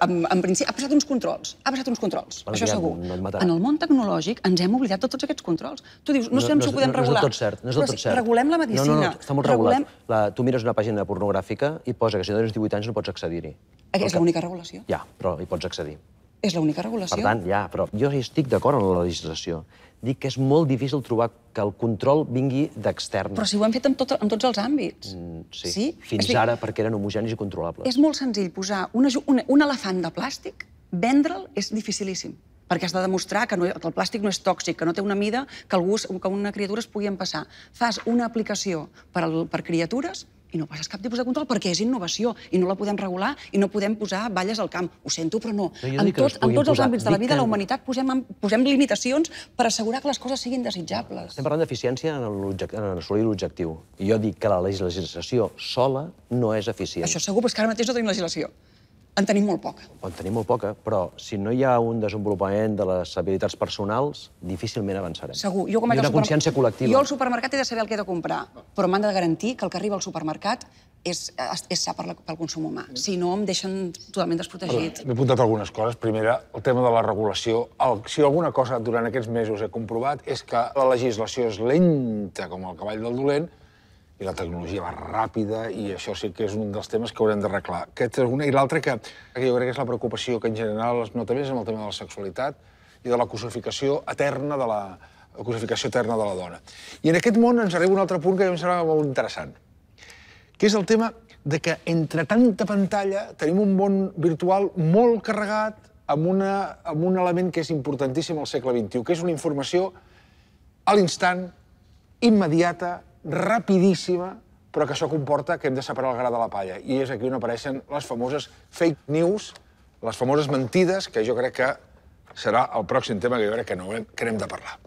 En, en principi, ha passat uns controls, ha passat uns controls, Bueno, això ja segur. no. En el món tecnològic ens hem oblidat de tots aquests controls. Tu dius, no, sabem si ho podem no, no regular. és del tot cert, no és del tot si cert. Regulem la medicina. No, no, no, està molt regulem... regulat. La, tu mires una pàgina pornogràfica i posa que si no tens 18 anys no pots accedir-hi. És l'única regulació. Ja, però hi pots accedir. És l'única regulació. Per tant, ja, però jo estic d'acord amb la legislació. Dic que és molt difícil trobar que el control vingui d'extern. Però si ho hem fet en, tot, en tots els àmbits. Sí, Sí? fins És dir, ara perquè eren homogenis i controlables. És molt senzill posar una, una, un elefant de plàstic, vendre'l és dificilíssim perquè has de demostrar que, no, que el plàstic no és tòxic, que no té una mida que, algú, que una criatura es pugui empassar. Fas una aplicació per, al, per criatures i no passes cap tipus de control perquè és innovació i no la podem regular i no podem posar valles al camp. Ho sento, però no. No, en, tot, en tots els àmbits de la vida, que- la humanitat, posem, posem limitacions per assegurar que les coses siguin desitjables. Estem parlant d'eficiència en, en assolir l'objectiu. Jo dic que la legislació sola no és eficient. Això segur, però és que ara mateix no tenim legislació. En tenim molt poca. En tenim molt poca, però si no hi ha un desenvolupament de les habilitats personals, difícilment avançarem. Segur. Jo quan I vaig una al supermer- consciència col·lectiva. Jo al supermercat he de saber el que he de comprar, però m'han de garantir que el que arriba al supermercat és, és, és sa per la, pel consum humà. Si no, em deixen totalment desprotegit. M'he apuntat algunes coses. Primera, el tema de la regulació. El, si alguna cosa durant aquests mesos he comprovat és que la legislació és lenta com el cavall del dolent i la tecnologia va ràpida i això sí que és un dels temes que haurem d'arreglar. Aquesta és una. I l'altra que, que jo crec que és la preocupació que en general es nota més amb el tema de la sexualitat i de la cosificació eterna de la, la cosificació eterna de la dona. I en aquest món ens arriba un altre punt que em sembla molt interessant que és el tema de que entre tanta pantalla tenim un món virtual molt carregat amb, una, amb un element que és importantíssim al segle XXI, que és una informació a l'instant, immediata, rapidíssima, però que això comporta que hem de separar el gra de la palla. I és aquí on apareixen les famoses fake news, les famoses mentides, que jo crec que serà el pròxim tema que jo crec que, no, que n'hem de parlar.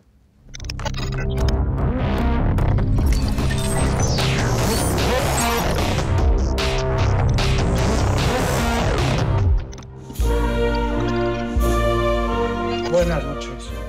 Buenas noches.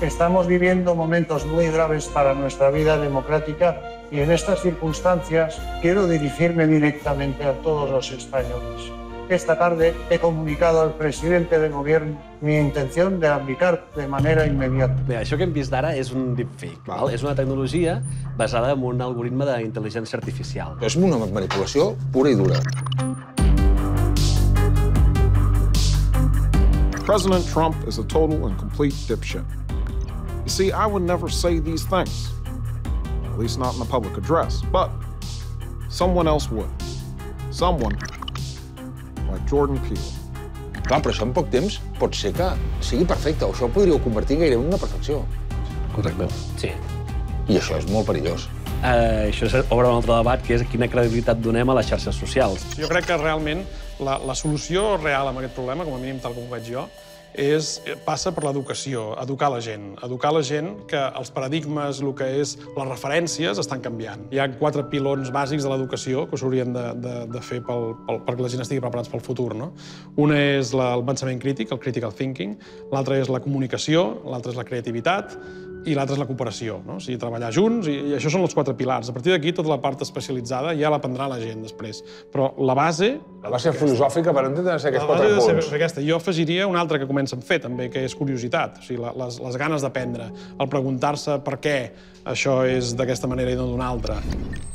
Estamos viviendo momentos muy graves para nuestra vida democrática y en estas circunstancias quiero dirigirme directamente a todos los españoles. Esta tarde he comunicado al presidente del gobierno mi intención de abdicar de manera inmediata. Bé, això que hem vist ara és un deepfake. Val? És una tecnologia basada en un algoritme d'intel·ligència artificial. És una manipulació pura i dura. President Trump is a total and complete dipshit. You see, I would never say these things, at least not in a public address, but someone else would. Someone like Jordan Peele. Clar, però això en poc temps pot ser que sigui perfecte, o això ho podríeu convertir gairebé en una perfecció. Correcte. Sí. I això és molt perillós. Uh, això és, obre un altre debat, que és quina credibilitat donem a les xarxes socials. Jo crec que realment la, la solució real amb aquest problema, com a mínim tal com ho veig jo, és, passa per l'educació, educar la gent. Educar la gent que els paradigmes, el que és les referències, estan canviant. Hi ha quatre pilons bàsics de l'educació que s'haurien de, de, de fer pel, pel, perquè la gent estigui preparats pel futur. No? Una és la, el pensament crític, el critical thinking, l'altra és la comunicació, l'altra és la creativitat, i l'altra és la cooperació, no? o sigui, treballar junts, i, i això són els quatre pilars. A partir d'aquí, tota la part especialitzada ja l'aprendrà la gent després. Però la base... La base filosòfica per entendre ser aquests la base quatre ha de ser punts. aquesta. Jo afegiria una altra que comencen fer, també, que és curiositat, o sigui, la, les, les ganes d'aprendre, el preguntar-se per què això és d'aquesta manera i no d'una altra.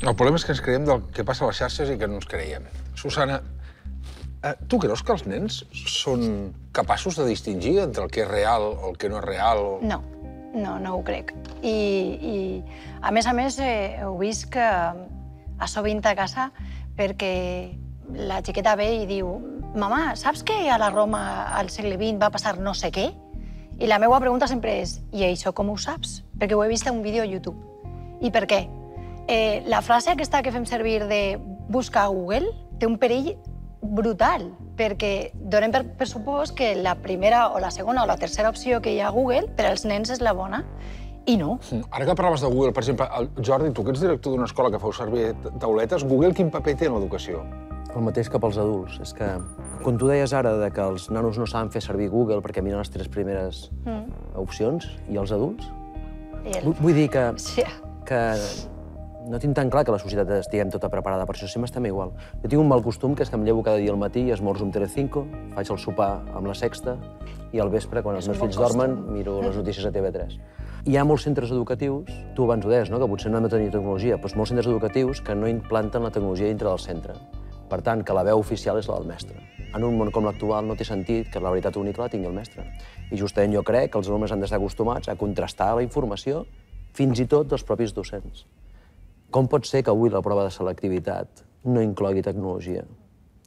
El problema és que ens creiem del que passa a les xarxes i que no ens creiem. Susana, eh, tu creus que els nens són capaços de distingir entre el que és real o el que no és real? O... No, no, no ho crec. I, i a més a més, eh, heu vist que a sovint a casa perquè la xiqueta ve i diu «Mamà, saps que a la Roma al segle XX va passar no sé què?» I la meva pregunta sempre és «I això com ho saps?» Perquè ho he vist en un vídeo a YouTube. I per què? Eh, la frase aquesta que fem servir de buscar a Google té un perill brutal, perquè donem per, per supòs que la primera o la segona o la tercera opció que hi ha a Google per als nens és la bona. I no. Ara que parlaves de Google, per exemple, el Jordi, tu que ets director d'una escola que feu servir tauletes, Google quin paper té en l'educació? El mateix que pels adults. És que, quan tu deies ara de que els nanos no saben fer servir Google perquè miren les tres primeres Mm. opcions, i els adults? I el- Vull, vull dir que, Sí. que no tinc tan clar que la societat estiguem tota preparada per això, sempre estem igual. Jo tinc un mal costum, que és que em llevo cada dia al matí i esmorzo amb Telecinco, faig el sopar amb la Sexta, i al vespre, quan els És un meus fills dormen, costum. miro les notícies a TV3. Hi ha molts centres educatius, tu abans ho deies, no? que potser no hem de tenir tecnologia, però molts centres educatius que no implanten la tecnologia dintre del centre. Per tant, que la veu oficial és la del mestre. En un món com l'actual no té sentit que la veritat única la tingui el mestre. I justament jo crec que els alumnes han d'estar acostumats a contrastar la informació fins i tot dels propis docents. Com pot ser que avui la prova de selectivitat no inclogui tecnologia?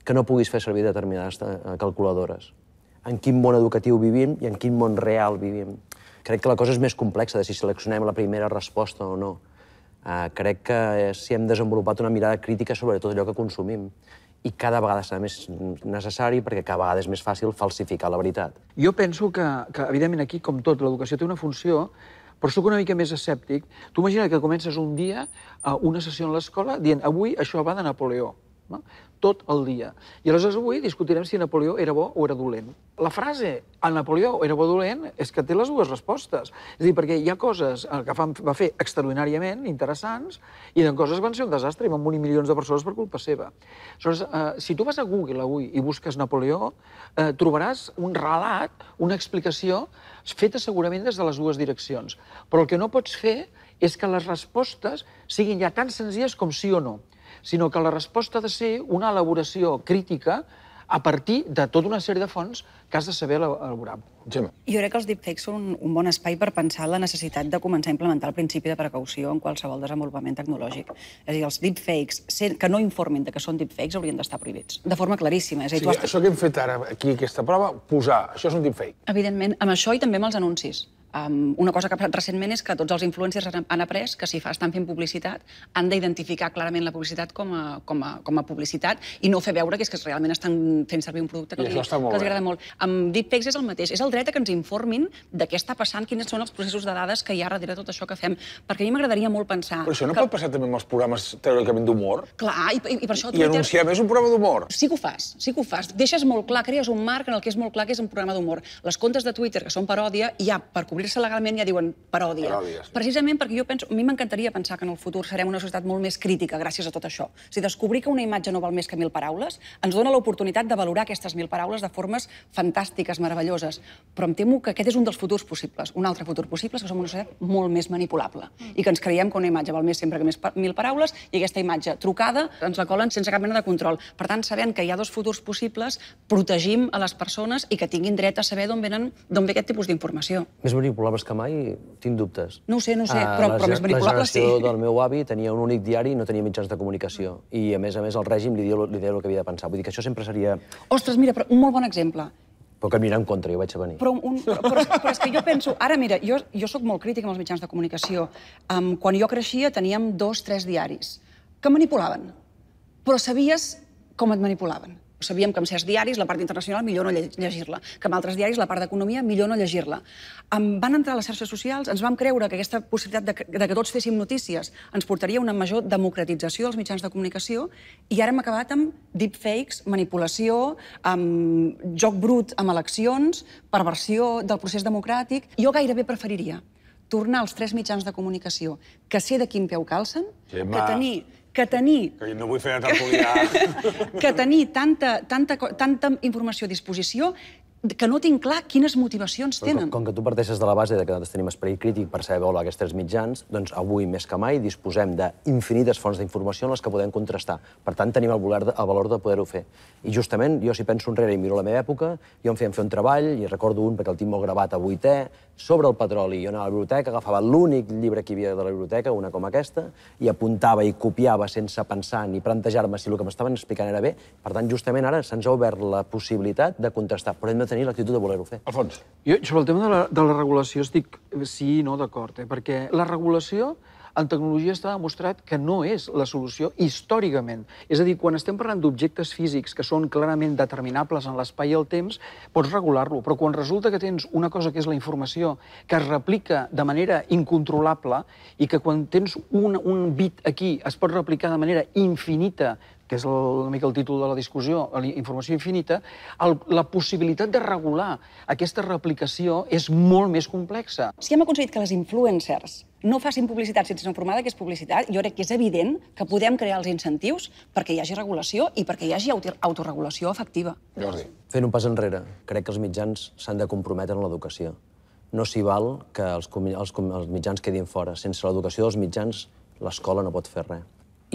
Que no puguis fer servir determinades eh, calculadores? En quin món educatiu vivim i en quin món real vivim? Crec que la cosa és més complexa de si seleccionem la primera resposta o no. Uh, crec que eh, si hem desenvolupat una mirada crítica sobre tot allò que consumim i cada vegada serà més necessari perquè cada vegada és més fàcil falsificar la veritat. Jo penso que, que evidentment, aquí, com tot, l'educació té una funció, però sóc una mica més escèptic. Tu imagina que comences un dia a una sessió a l'escola dient avui això va de Napoleó, no? Tot el dia. I aleshores avui discutirem si Napoleó era bo o era dolent. La frase el Napoleó era bo o dolent és que té les dues respostes. És a dir, perquè hi ha coses eh, que fan, va fer extraordinàriament interessants i ha coses van ser un desastre i van morir milions de persones per culpa seva. Aleshores, eh, si tu vas a Google avui i busques Napoleó, eh, trobaràs un relat, una explicació feta segurament des de les dues direccions. Però el que no pots fer és que les respostes siguin ja tan senzilles com sí o no, sinó que la resposta ha de ser una elaboració crítica a partir de tota una sèrie de fonts que has de saber elaborar. Gemma. Jo crec que els deepfakes són un, un bon espai per pensar en la necessitat de començar a implementar el principi de precaució en qualsevol desenvolupament tecnològic. És a dir, els deepfakes que no informin de que són deepfakes haurien d'estar prohibits. De forma claríssima. És a dir, tu sigui, has... això que hem fet ara, aquí, aquesta prova, posar, això és un deepfake. Evidentment, amb això i també amb els anuncis. Um, una cosa que ha passat recentment és que tots els influencers han, han après que si fa, estan fent publicitat han d'identificar clarament la publicitat com a, com, a, com a publicitat i no fer veure que és que realment estan fent servir un producte que, I molt que els bé. agrada molt. Amb deepfakes és el mateix. És el dret a que ens informin de què està passant, quins són els processos de dades que hi ha darrere tot això que fem. Perquè a mi m'agradaria molt pensar... Però això no que... pot passar també amb els programes teòricament d'humor? Clar, i, i, i per això I anunciar més un programa d'humor? Sí que ho fas, sí que ho fas. Deixes molt clar, crees un marc en el que és molt clar que és un programa d'humor. Les comptes de Twitter, que són paròdia, ja, per cobrir-se legalment, ja diuen paròdia. Paròdies. Precisament perquè jo penso, a mi m'encantaria pensar que en el futur serem una societat molt més crítica gràcies a tot això. Si descobrir que una imatge no val més que mil paraules, ens dona l'oportunitat de valorar aquestes mil paraules de formes fantàstiques, meravelloses. Però em temo que aquest és un dels futurs possibles. Un altre futur possible és que som una societat molt més manipulable i que ens creiem que una imatge val més sempre que més pa mil paraules i aquesta imatge trucada ens la colen sense cap mena de control. Per tant, sabent que hi ha dos futurs possibles, protegim a les persones i que tinguin dret a saber d'on venen d'on ve aquest tipus d'informació. Més manipulables que mai, tinc dubtes. No ho sé, no ho sé, Ah, però, la però més manipulable La sí. generació del meu avi tenia un únic diari i no tenia mitjans de comunicació. I, a més a més, el règim li deia, li deia el que havia de pensar. Vull dir que això sempre seria... Ostres, mira, però un molt bon exemple. Però que anirà en contra, jo vaig a venir. Però, un, però, però, és- però és que jo penso... Ara, mira, jo, jo sóc molt crítica amb els mitjans de comunicació. Um, quan jo creixia teníem dos, tres diaris que manipulaven. Però sabies com et manipulaven. Sabíem que amb certs diaris, la part internacional, millor no lle- llegir-la. Que amb altres diaris, la part d'economia, millor no llegir-la. Em van entrar a les xarxes socials, ens vam creure que aquesta possibilitat de, que- de que tots féssim notícies ens portaria a una major democratització dels mitjans de comunicació i ara hem acabat amb deepfakes, manipulació, amb joc brut amb eleccions, perversió del procés democràtic. Jo gairebé preferiria tornar als tres mitjans de comunicació que sé de quin peu calcen, Gemma. que tenir que tenir Que no vull fer de tertulià. que tenir tanta, tanta, tanta informació a disposició que no tinc clar quines motivacions tenen. Com, com que tu parteixes de la base de que nosaltres tenim esperit crític per saber veure aquests tres mitjans, doncs avui més que mai disposem d'infinites fonts d'informació en les que podem contrastar. Per tant, tenim el valor de, el valor de poder-ho fer. I justament, jo si penso enrere i miro la meva època, jo em feien fer un treball, i recordo un perquè el tinc molt gravat a vuitè, sobre el petroli. Jo anava a la biblioteca, agafava l'únic llibre que hi havia de la biblioteca, una com aquesta, i apuntava i copiava sense pensar ni plantejar-me si el que m'estaven explicant era bé. Per tant, justament ara se'ns ha obert la possibilitat de contrastar, però hem de tenir l'actitud de voler-ho fer. Alfons. Jo, sobre el tema de la, de la regulació, estic sí i no d'acord, eh? perquè la regulació en tecnologia està demostrat que no és la solució històricament. És a dir, quan estem parlant d'objectes físics que són clarament determinables en l'espai i el temps, pots regular-lo, però quan resulta que tens una cosa que és la informació que es replica de manera incontrolable i que quan tens un, un bit aquí es pot replicar de manera infinita que és el, una mica el títol de la discussió, la informació infinita, el, la possibilitat de regular aquesta replicació és molt més complexa. Si hem aconseguit que les influencers no facin publicitat sense informar que és publicitat, jo crec que és evident que podem crear els incentius perquè hi hagi regulació i perquè hi hagi auto autorregulació efectiva. Jordi. Fent un pas enrere, crec que els mitjans s'han de comprometre en l'educació. No s'hi val que els, els, els mitjans quedin fora. Sense l'educació dels mitjans, l'escola no pot fer res.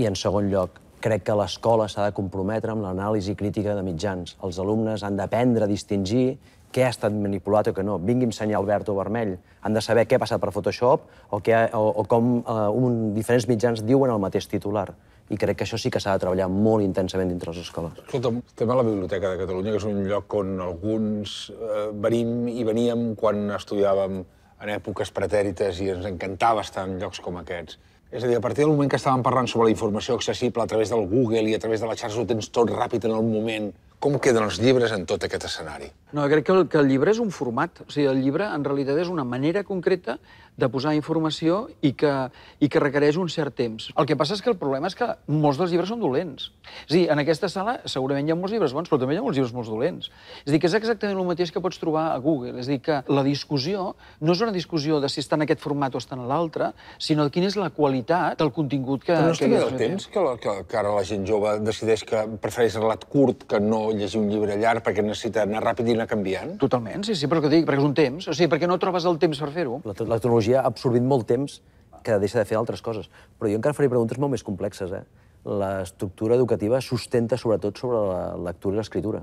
I en segon lloc, crec que l'escola s'ha de comprometre amb l'anàlisi crítica de mitjans. Els alumnes han d'aprendre a distingir què ha estat manipulat o què no. Vingui'm senyal verd o vermell. Han de saber què ha passat per Photoshop o, què, o, o com eh, un, diferents mitjans diuen el mateix titular. I crec que això sí que s'ha de treballar molt intensament dintre les escoles. Escolta, estem a la Biblioteca de Catalunya, que és un lloc on alguns eh, venim i veníem quan estudiàvem en èpoques pretèrites i ens encantava estar en llocs com aquests. És a dir, a partir del moment que estàvem parlant sobre la informació accessible a través del Google i a través de la xarxa ho tens tot ràpid en el moment, com queden els llibres en tot aquest escenari? No, crec que el, que el llibre és un format. O sigui, el llibre en realitat és una manera concreta de posar informació i que, i que requereix un cert temps. El que passa és que el problema és que molts dels llibres són dolents. És a dir, en aquesta sala segurament hi ha molts llibres bons, però també hi ha molts llibres molt dolents. És a dir, que és exactament el mateix que pots trobar a Google. És a dir, que la discussió no és una discussió de si està en aquest format o està en l'altre, sinó de quina és la qualitat del contingut que... Però no és que del temps que, la, que, que ara la gent jove decideix que prefereix relat curt que no llegir un llibre llarg perquè necessita anar ràpid i anar canviant? Totalment, sí, sí, però que dic, perquè és un temps. O sigui, perquè no trobes el temps per fer-ho. La, la tecnologia ha absorbit molt temps que deixa de fer altres coses. Però jo encara faré preguntes molt més complexes. Eh? L'estructura educativa sustenta sobretot sobre la lectura i l'escriptura.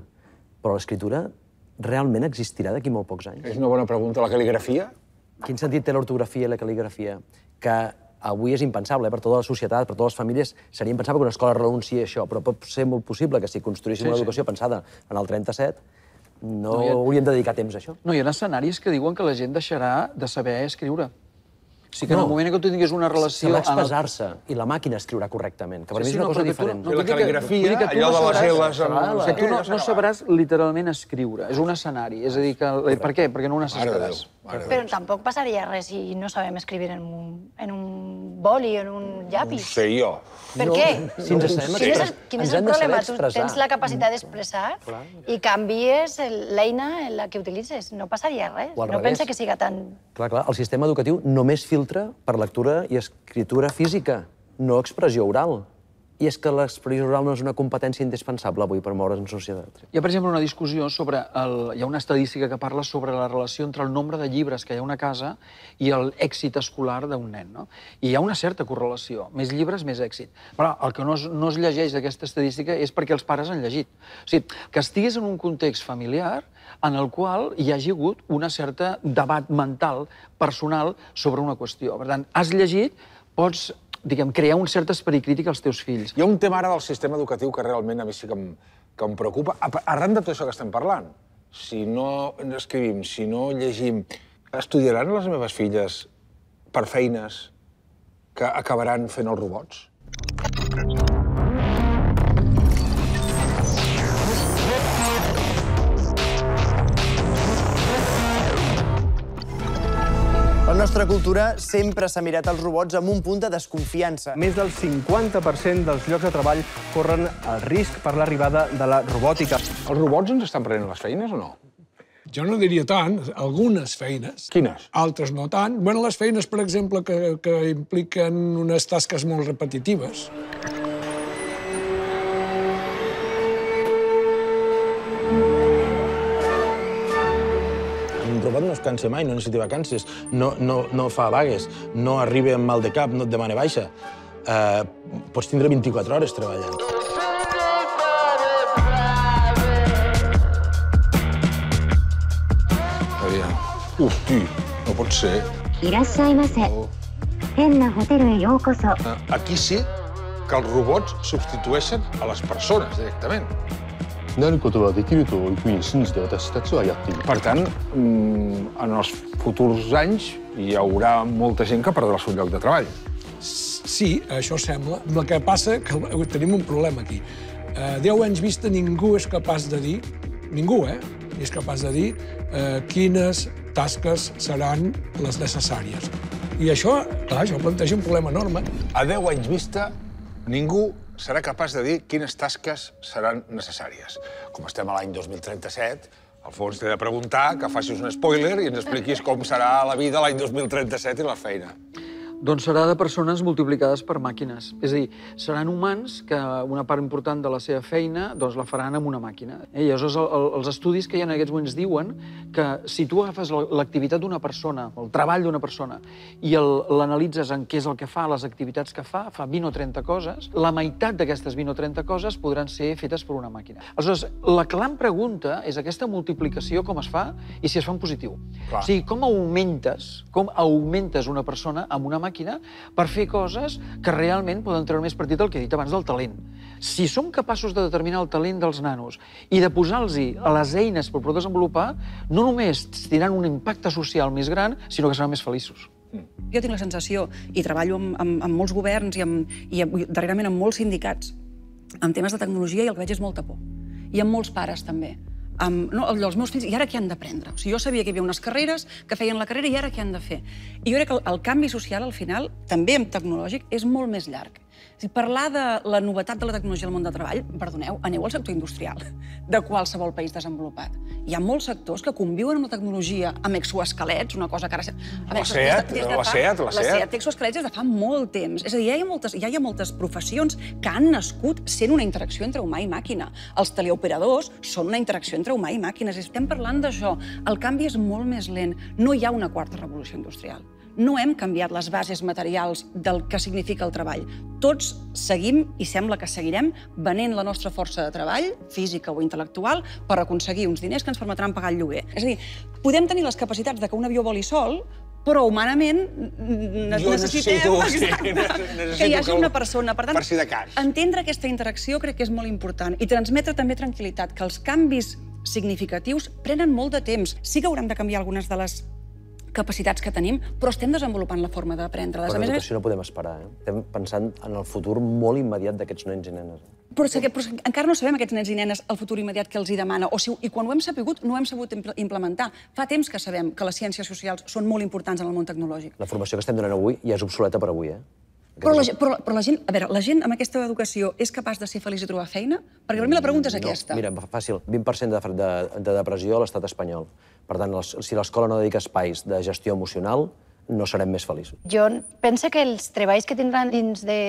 Però l'escriptura realment existirà d'aquí molt pocs anys? És una bona pregunta. La cal·ligrafia? Quin sentit té l'ortografia i la cal·ligrafia? Que avui és impensable, eh? per tota la societat, per totes les famílies, seria impensable que una escola renunciï a això, però pot ser molt possible que si construíssim Sí, una sí. educació pensada en el 37, no, No, ha- hauríem de dedicar temps a això. No, hi ha escenaris que diuen que la gent deixarà de saber escriure. O sigui que en No. el moment que tu tinguis una relació... Saber en el- expressar-se i la màquina escriurà correctament, que per Sí, mi és una no, cosa que tu diferent. no- no, vull dir que- que tu no sabràs- que tu no, no sabràs literalment escriure. És un escenari. És a dir, que... Per què? Perquè no ho necessitaràs. Però tampoc passaria res si no sabem escriure en un, en un boli o en un llapis. sé jo. Per No, què? si ens sabem quin és quin és el problema? Tu tens la capacitat d'expressar i canvies l'eina en la que utilitzes. No passaria res. No revés. pensa que siga tan... Clar, clar, el sistema educatiu només filtra per lectura i escriptura física, no expressió oral. I és que l'expressió oral no és una competència indispensable avui per moure's en societat. Hi ha, per exemple, una discussió sobre... El... Hi ha una estadística que parla sobre la relació entre el nombre de llibres que hi ha a una casa i l'èxit escolar d'un nen. No? I hi ha una certa correlació. Més llibres, més èxit. Però el que no es, no es llegeix d'aquesta estadística és perquè els pares han llegit. O sigui, que estiguis en un context familiar en el qual hi hagi hagut una certa debat mental, personal, sobre una qüestió. Per tant, has llegit, pots diguem, crear un cert esperit crític als teus fills. Hi ha un tema ara del sistema educatiu que realment a mi sí que em, que em preocupa. Arran de tot això que estem parlant, si no escrivim, si no llegim, estudiaran les meves filles per feines que acabaran fent els robots? Nostra cultura sempre s'ha mirat els robots amb un punt de desconfiança. Més del 50% dels llocs de treball corren el risc per l'arribada de la robòtica. Els robots ens estan prenent les feines o no? Jo no diria tant, algunes feines. Quines? Altres no tant. Bueno, les feines, per exemple, que, que impliquen unes tasques molt repetitives. robot no es cansa mai, no necessita vacances, no, no, no fa vagues, no arriba amb mal de cap, no et demana baixa. Uh, pots tindre 24 hores treballant. Aviam. Hosti, no pot ser. いらっしゃいませ変なホテルへようこそ Eh, Aquí sí que els robots substitueixen a les persones directament. なることはできるというふうに信じて私たちはやっている。 Per tant, mm, en els futurs anys hi haurà molta gent que perdrà el seu lloc de treball. Sí, això sembla. El que passa que tenim un problema aquí. A 10 anys vista ningú és capaç de dir, ningú, eh, és capaç de dir eh, quines tasques seran les necessàries. I això, clar, això planteja un problema enorme. A 10 anys vista, ningú serà capaç de dir quines tasques seran necessàries. Com estem a l'any 2037, Alfons t'he de preguntar que facis un spoiler i ens expliquis com serà la vida l'any 2037 i la feina. Doncs serà de persones multiplicades per màquines. És a dir, seran humans que una part important de la seva feina doncs, la faran amb una màquina. Eh? I llavors el, el, els estudis que hi ha en aquests moments diuen que si tu agafes l'activitat d'una persona, el treball d'una persona, i l'analitzes en què és el que fa, les activitats que fa, fa 20 o 30 coses, la meitat d'aquestes 20 o 30 coses podran ser fetes per una màquina. Aleshores, la clam pregunta és aquesta multiplicació com es fa i si es fa en positiu. Clar. O sigui, com augmentes, com augmentes una persona amb una màquina màquina per fer coses que realment poden treure més partit del que he dit abans del talent. Si som capaços de determinar el talent dels nanos i de posar-los les eines per poder desenvolupar, no només tindran un impacte social més gran, sinó que seran més feliços. Jo tinc la sensació, i treballo amb, amb, amb molts governs i, amb, i darrerament amb molts sindicats, amb temes de tecnologia i el que veig és molta por. I amb molts pares, també amb no, els meus fills, i ara què han d'aprendre? O sigui, jo sabia que hi havia unes carreres que feien la carrera i ara què han de fer? I jo crec que el, el canvi social, al final, també en tecnològic, és molt més llarg. Si parlar de la novetat de la tecnologia al món de treball, perdoneu, aneu al sector industrial de qualsevol país desenvolupat. Hi ha molts sectors que conviuen amb la tecnologia, amb exoesquelets, una cosa que ara... La SEAT, de la SEAT, la SEAT. La SEAT té exoesquelets des de fa molt temps. És a dir, ja hi ha moltes, ja hi ha moltes professions que han nascut sent una interacció entre humà i màquina. Els teleoperadors són una interacció entre humà i màquines. Estem parlant d'això. El canvi és molt més lent. No hi ha una quarta revolució industrial no hem canviat les bases materials del que significa el treball. Tots seguim, i sembla que seguirem, venent la nostra força de treball, física o intel·lectual, per aconseguir uns diners que ens permetran pagar el lloguer. És a dir, podem tenir les capacitats de que un avió voli sol, però humanament jo necessitem necessito, sí, necessito que hi hagi una persona. Per tant, per si de cas. entendre aquesta interacció crec que és molt important i transmetre també tranquil·litat, que els canvis significatius prenen molt de temps. Sí que haurem de canviar algunes de les capacitats que tenim, però estem desenvolupant la forma d'aprendre. Per l'educació no podem esperar. Eh? Estem pensant en el futur molt immediat d'aquests nens i nenes. Però, però encara no sabem aquests nens i nenes el futur immediat que els hi demana. O si, I quan ho hem sapigut, no ho hem sabut implementar. Fa temps que sabem que les ciències socials són molt importants en el món tecnològic. La formació que estem donant avui ja és obsoleta per avui, eh? Però la, però, però la gent, a veure, la gent amb aquesta educació és capaç de ser feliç i trobar feina? Perquè per mi la pregunta és aquesta. No, mira, fàcil, 20% de, de, de depressió a l'estat espanyol. Per tant, si l'escola no dedica espais de gestió emocional, no serem més feliços. Jo penso que els treballs que tindran dins de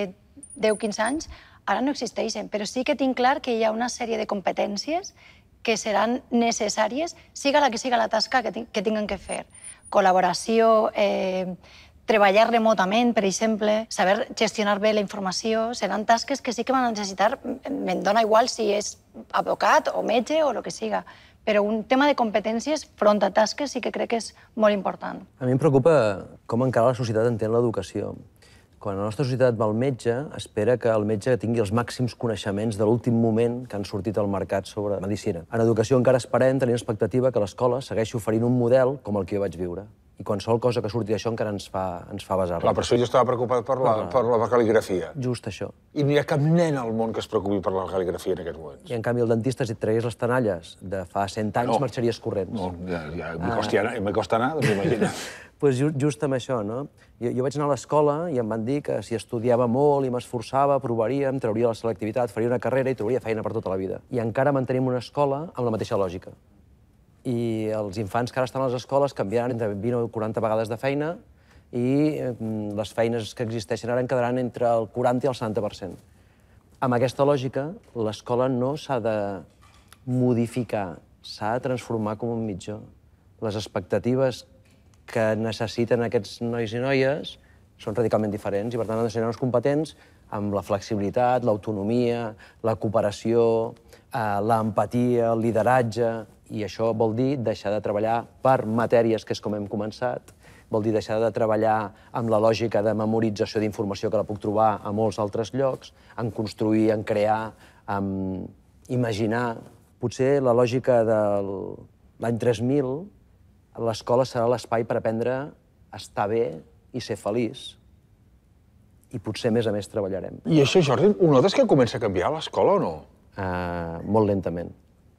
10-15 anys ara no existeixen, però sí que tinc clar que hi ha una sèrie de competències que seran necessàries, siga la que siga la tasca que, que tinguin que fer. Col·laboració, eh, treballar remotament, per exemple, saber gestionar bé la informació, seran tasques que sí que van necessitar, me'n dona igual si és advocat o metge o el que siga, però un tema de competències front a tasques sí que crec que és molt important. A mi em preocupa com encara la societat entén l'educació. Quan la nostra societat va al metge, espera que el metge tingui els màxims coneixements de l'últim moment que han sortit al mercat sobre medicina. En educació encara esperem tenir l'expectativa que l'escola segueixi oferint un model com el que jo vaig viure i qualsevol cosa que surti d'això encara ens fa, ens fa basar. La persona jo estava preocupat per la, per la cal·ligrafia. Just això. I no hi ha cap nen al món que es preocupi per la cal·ligrafia en aquest moment. I en canvi el dentista, si et tragués les tanalles de fa 100 anys, no. marxaries corrents. No, ja, ja me, ah. me costa anar, doncs imagina't. pues just, just amb això, no? Jo, jo vaig anar a l'escola i em van dir que si estudiava molt i m'esforçava, provaria, em trauria la selectivitat, faria una carrera i trobaria feina per tota la vida. I encara mantenim una escola amb la mateixa lògica i els infants que ara estan a les escoles canviaran entre 20 o 40 vegades de feina i mm, les feines que existeixen ara en quedaran entre el 40 i el 70%. Amb aquesta lògica, l'escola no s'ha de modificar, s'ha de transformar com un mitjó. Les expectatives que necessiten aquests nois i noies són radicalment diferents i, per tant, han de ser uns competents amb la flexibilitat, l'autonomia, la cooperació, eh, l'empatia, el lideratge, i això vol dir deixar de treballar per matèries, que és com hem començat, vol dir deixar de treballar amb la lògica de memorització d'informació que la puc trobar a molts altres llocs, en construir, en crear, en imaginar. Potser la lògica de l'any 3000, l'escola serà l'espai per aprendre a estar bé i ser feliç. i potser, a més a més, treballarem. I això, Jordi, ho notes que comença a canviar l'escola o no? Uh, molt lentament.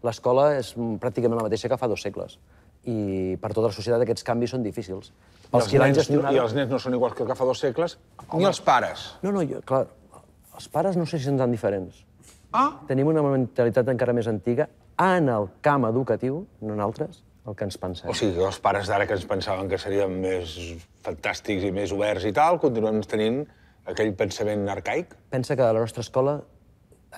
L'escola és pràcticament la mateixa que fa dos segles. I per tota la societat aquests canvis són difícils. I els, nens, gestionat... I els nens no són iguals que el que fa dos segles, Home. ni els pares. No, no, jo, clar, els pares no sé si són tan diferents. Ah? Tenim una mentalitat encara més antiga en el camp educatiu, no en altres, el que ens pensem. O sigui, els pares d'ara que ens pensaven que serien més fantàstics i més oberts i tal, continuem tenint aquell pensament arcaic? Pensa que a la nostra escola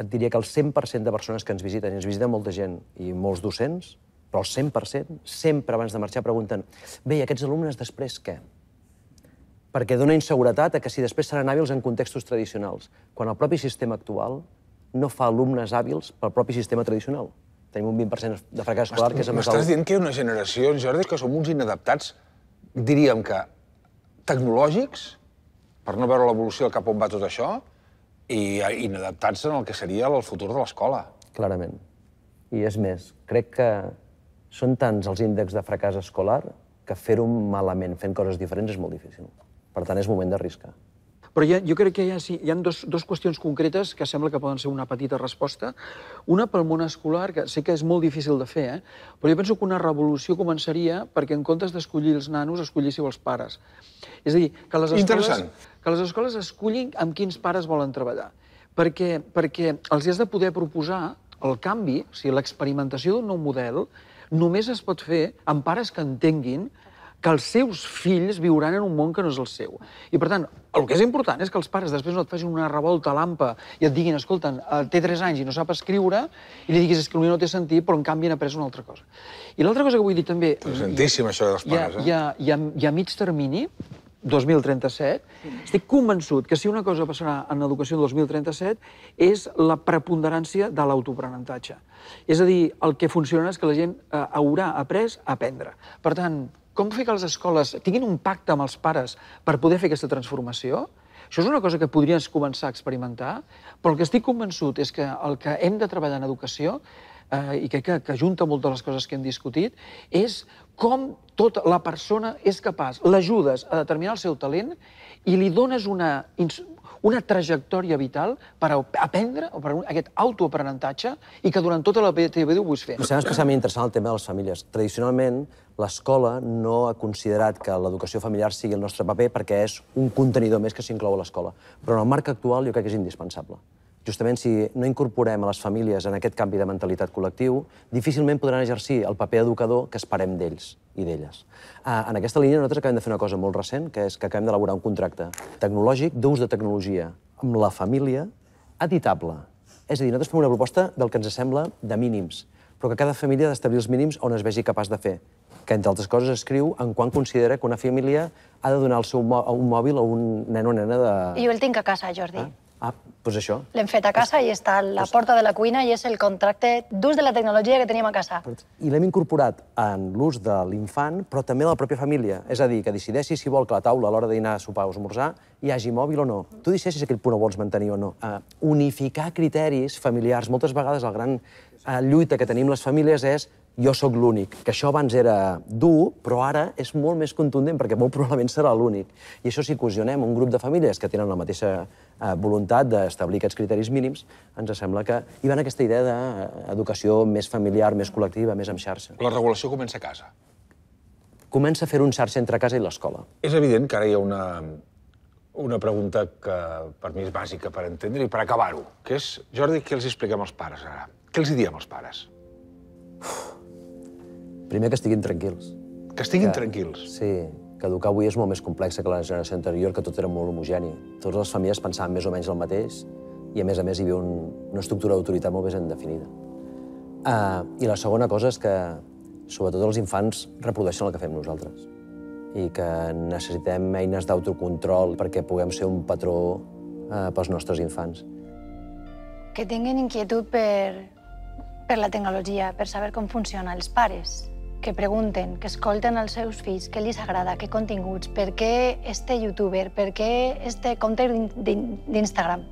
et diria que el 100% de persones que ens visiten, i ens visita molta gent i molts docents, però el 100%, sempre abans de marxar pregunten bé, i aquests alumnes després què? Perquè dona inseguretat a que si després seran hàbils en contextos tradicionals, quan el propi sistema actual no fa alumnes hàbils pel propi sistema tradicional. Tenim un 20% de fracàs escolar, que és el més alt. M'estàs dient que hi ha una generació, Jordi, que som uns inadaptats, diríem que tecnològics, per no veure l'evolució cap on va tot això, i inadaptats en el que seria el futur de l'escola. Clarament. I és més, crec que són tants els índexs de fracàs escolar que fer-ho malament, fent coses diferents, és molt difícil. Per tant, és moment d'arriscar. Però ha, jo crec que hi ha, sí, hi ha dos, dos qüestions concretes que sembla que poden ser una petita resposta. Una pel món escolar, que sé que és molt difícil de fer, eh? però jo penso que una revolució començaria perquè en comptes d'escollir els nanos, escolléssiu els pares. És a dir, que les escoles, que les escoles escollin amb quins pares volen treballar. Perquè, perquè els has de poder proposar el canvi, o sigui, l'experimentació d'un nou model, només es pot fer amb pares que entenguin que els seus fills viuran en un món que no és el seu. I, per tant, el que és important és que els pares després no et facin una revolta a l'ampa i et diguin, escolta, té 3 anys i no sap escriure, i li diguis, és que potser no té sentit, però en canvi han après una altra cosa. I l'altra cosa que vull dir també... Interessantíssim, això dels pares, eh? Hi ha, hi ha, hi ha mig termini, 2037, estic convençut que si una cosa passarà en l'educació del 2037 és la preponderància de l'autoaprenentatge. És a dir, el que funcionarà és que la gent eh, haurà après a aprendre. Per tant, com fer que les escoles tinguin un pacte amb els pares per poder fer aquesta transformació? Això és una cosa que podries començar a experimentar, però el que estic convençut és que el que hem de treballar en educació eh, i crec que, que junta moltes de les coses que hem discutit, és com tota la persona és capaç, l'ajudes a determinar el seu talent i li dones una, una trajectòria vital per aprendre, o per aquest autoaprenentatge, i que durant tota la teva vida ho vull fer. Em sembla especialment interessant el tema de les famílies. Tradicionalment, l'escola no ha considerat que l'educació familiar sigui el nostre paper perquè és un contenidor més que s'inclou a l'escola. Però en el marc actual jo crec que és indispensable. Justament si no incorporem a les famílies en aquest canvi de mentalitat col·lectiu, difícilment podran exercir el paper educador que esperem d'ells i d'elles. Uh, en aquesta línia nosaltres acabem de fer una cosa molt recent, que és que acabem d'elaborar un contracte tecnològic d'ús de tecnologia amb la família editable. És a dir, nosaltres fem una proposta del que ens sembla de mínims, però que cada família ha d'establir els mínims on es vegi capaç de fer que, entre altres coses, escriu en quan considera que una família ha de donar el seu un mòbil a un nen o nena de... Jo el tinc a casa, Jordi. Ah? Ah, doncs això. L'hem fet a casa i està a la porta de la cuina i és el contracte d'ús de la tecnologia que teníem a casa. I l'hem incorporat en l'ús de l'infant, però també de la pròpia família. És a dir, que decideixi si vol que la taula, a l'hora de dinar, sopar o esmorzar, hi hagi mòbil o no. Tu decideixis aquell punt el vols mantenir o no. Uh, unificar criteris familiars. Moltes vegades la gran uh, lluita que tenim les famílies és jo sóc l'únic. Que això abans era dur, però ara és molt més contundent, perquè molt probablement serà l'únic. I això si cohesionem un grup de famílies que tenen la mateixa eh, voluntat d'establir aquests criteris mínims, ens sembla que hi va aquesta idea d'educació més familiar, més col·lectiva, més en xarxa. La regulació comença a casa. Comença a fer un xarxa entre casa i l'escola. És evident que ara hi ha una, una pregunta que per mi és bàsica per entendre i per acabar-ho, que és, Jordi, què els expliquem als pares ara? Què els hi diem als pares? Uf Primer, que estiguin tranquils. Que estiguin que, tranquils? Sí, que educar avui és molt més complex que la generació anterior, que tot era molt homogeni. Totes les famílies pensaven més o menys el mateix i, a més a més, hi havia un, una estructura d'autoritat molt més definida. Uh, I la segona cosa és que, sobretot, els infants reprodueixen el que fem nosaltres i que necessitem eines d'autocontrol perquè puguem ser un patró uh, pels nostres infants. Que tinguin inquietud per, per la tecnologia, per saber com funciona els pares, que pregunten, que escolten els seus fills, què els agrada, què continguts, per què este youtuber, per què este compte d'Instagram.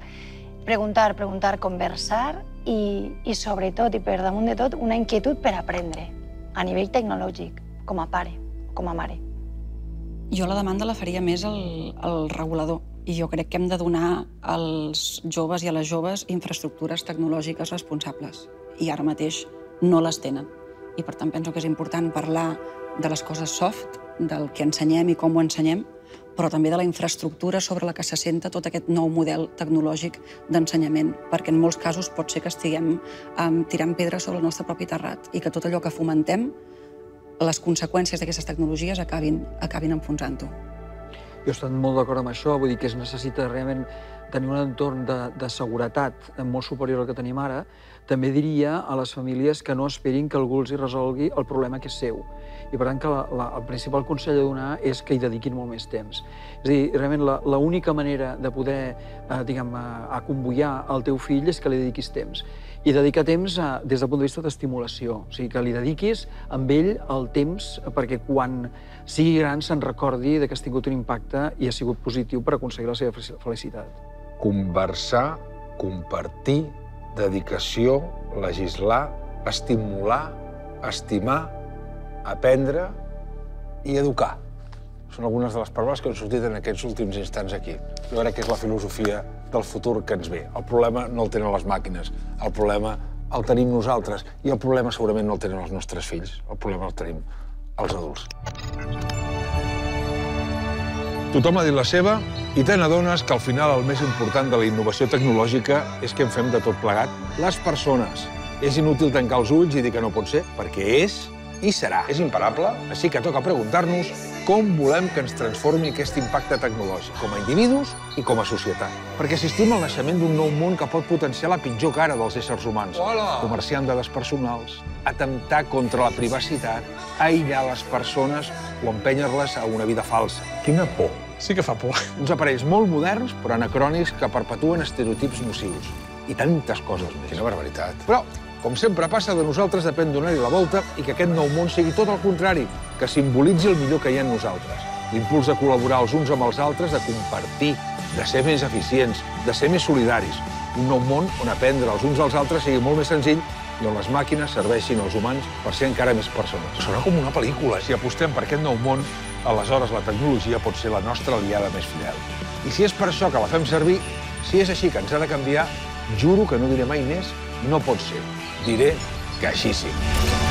Preguntar, preguntar, conversar i, i sobretot, i per damunt de tot, una inquietud per aprendre a nivell tecnològic, com a pare, com a mare. Jo la demanda la faria més al, al regulador i jo crec que hem de donar als joves i a les joves infraestructures tecnològiques responsables i ara mateix no les tenen. I per tant penso que és important parlar de les coses soft, del que ensenyem i com ho ensenyem, però també de la infraestructura sobre la que se senta tot aquest nou model tecnològic d'ensenyament, perquè en molts casos pot ser que estiguem um, tirant pedres sobre el nostre propi terrat i que tot allò que fomentem, les conseqüències d'aquestes tecnologies acabin, acabin enfonsant-ho. Jo he estat molt d'acord amb això, vull dir que es necessita realment tenir un entorn de, de seguretat molt superior al que tenim ara, també diria a les famílies que no esperin que algú els hi resolgui el problema que és seu. I per tant que la, la, el principal consell a donar és que hi dediquin molt més temps. És a dir, realment l'única manera de poder, eh, diguem, acomboiar el teu fill és que li dediquis temps. I dedicar temps a, des del punt de vista d'estimulació. O sigui, que li dediquis amb ell el temps perquè quan sigui gran se'n recordi de que has tingut un impacte i ha sigut positiu per aconseguir la seva felicitat conversar, compartir, dedicació, legislar, estimular, estimar, aprendre i educar. Són algunes de les paraules que han sortit en aquests últims instants aquí. Jo crec que és la filosofia del futur que ens ve. El problema no el tenen les màquines, el problema el tenim nosaltres i el problema segurament no el tenen els nostres fills, el problema el tenim els adults. Tothom ha dit la seva i te n'adones que al final el més important de la innovació tecnològica és que en fem de tot plegat les persones. És inútil tancar els ulls i dir que no pot ser, perquè és i serà. És imparable, així que toca preguntar-nos com volem que ens transformi aquest impacte tecnològic, com a individus i com a societat. Perquè assistim al naixement d'un nou món que pot potenciar la pitjor cara dels éssers humans. Hola! Comerciar amb dades personals, atemptar contra la privacitat, aïllar les persones o empènyer-les a una vida falsa. Quina por. Sí que fa por. Uns aparells molt moderns, però anacrònics, que perpetuen estereotips nocius. I tantes coses més. Quina barbaritat. Però com sempre passa, de nosaltres depèn donar-hi la volta i que aquest nou món sigui tot el contrari, que simbolitzi el millor que hi ha en nosaltres. L'impuls de col·laborar els uns amb els altres, de compartir, de ser més eficients, de ser més solidaris. Un nou món on aprendre els uns als altres sigui molt més senzill i on les màquines serveixin als humans per ser encara més persones. Sona com una pel·lícula. Si apostem per aquest nou món, aleshores la tecnologia pot ser la nostra aliada més fidel. I si és per això que la fem servir, si és així que ens ha de canviar, juro que no diré mai més no pot ser. Diré que així sí.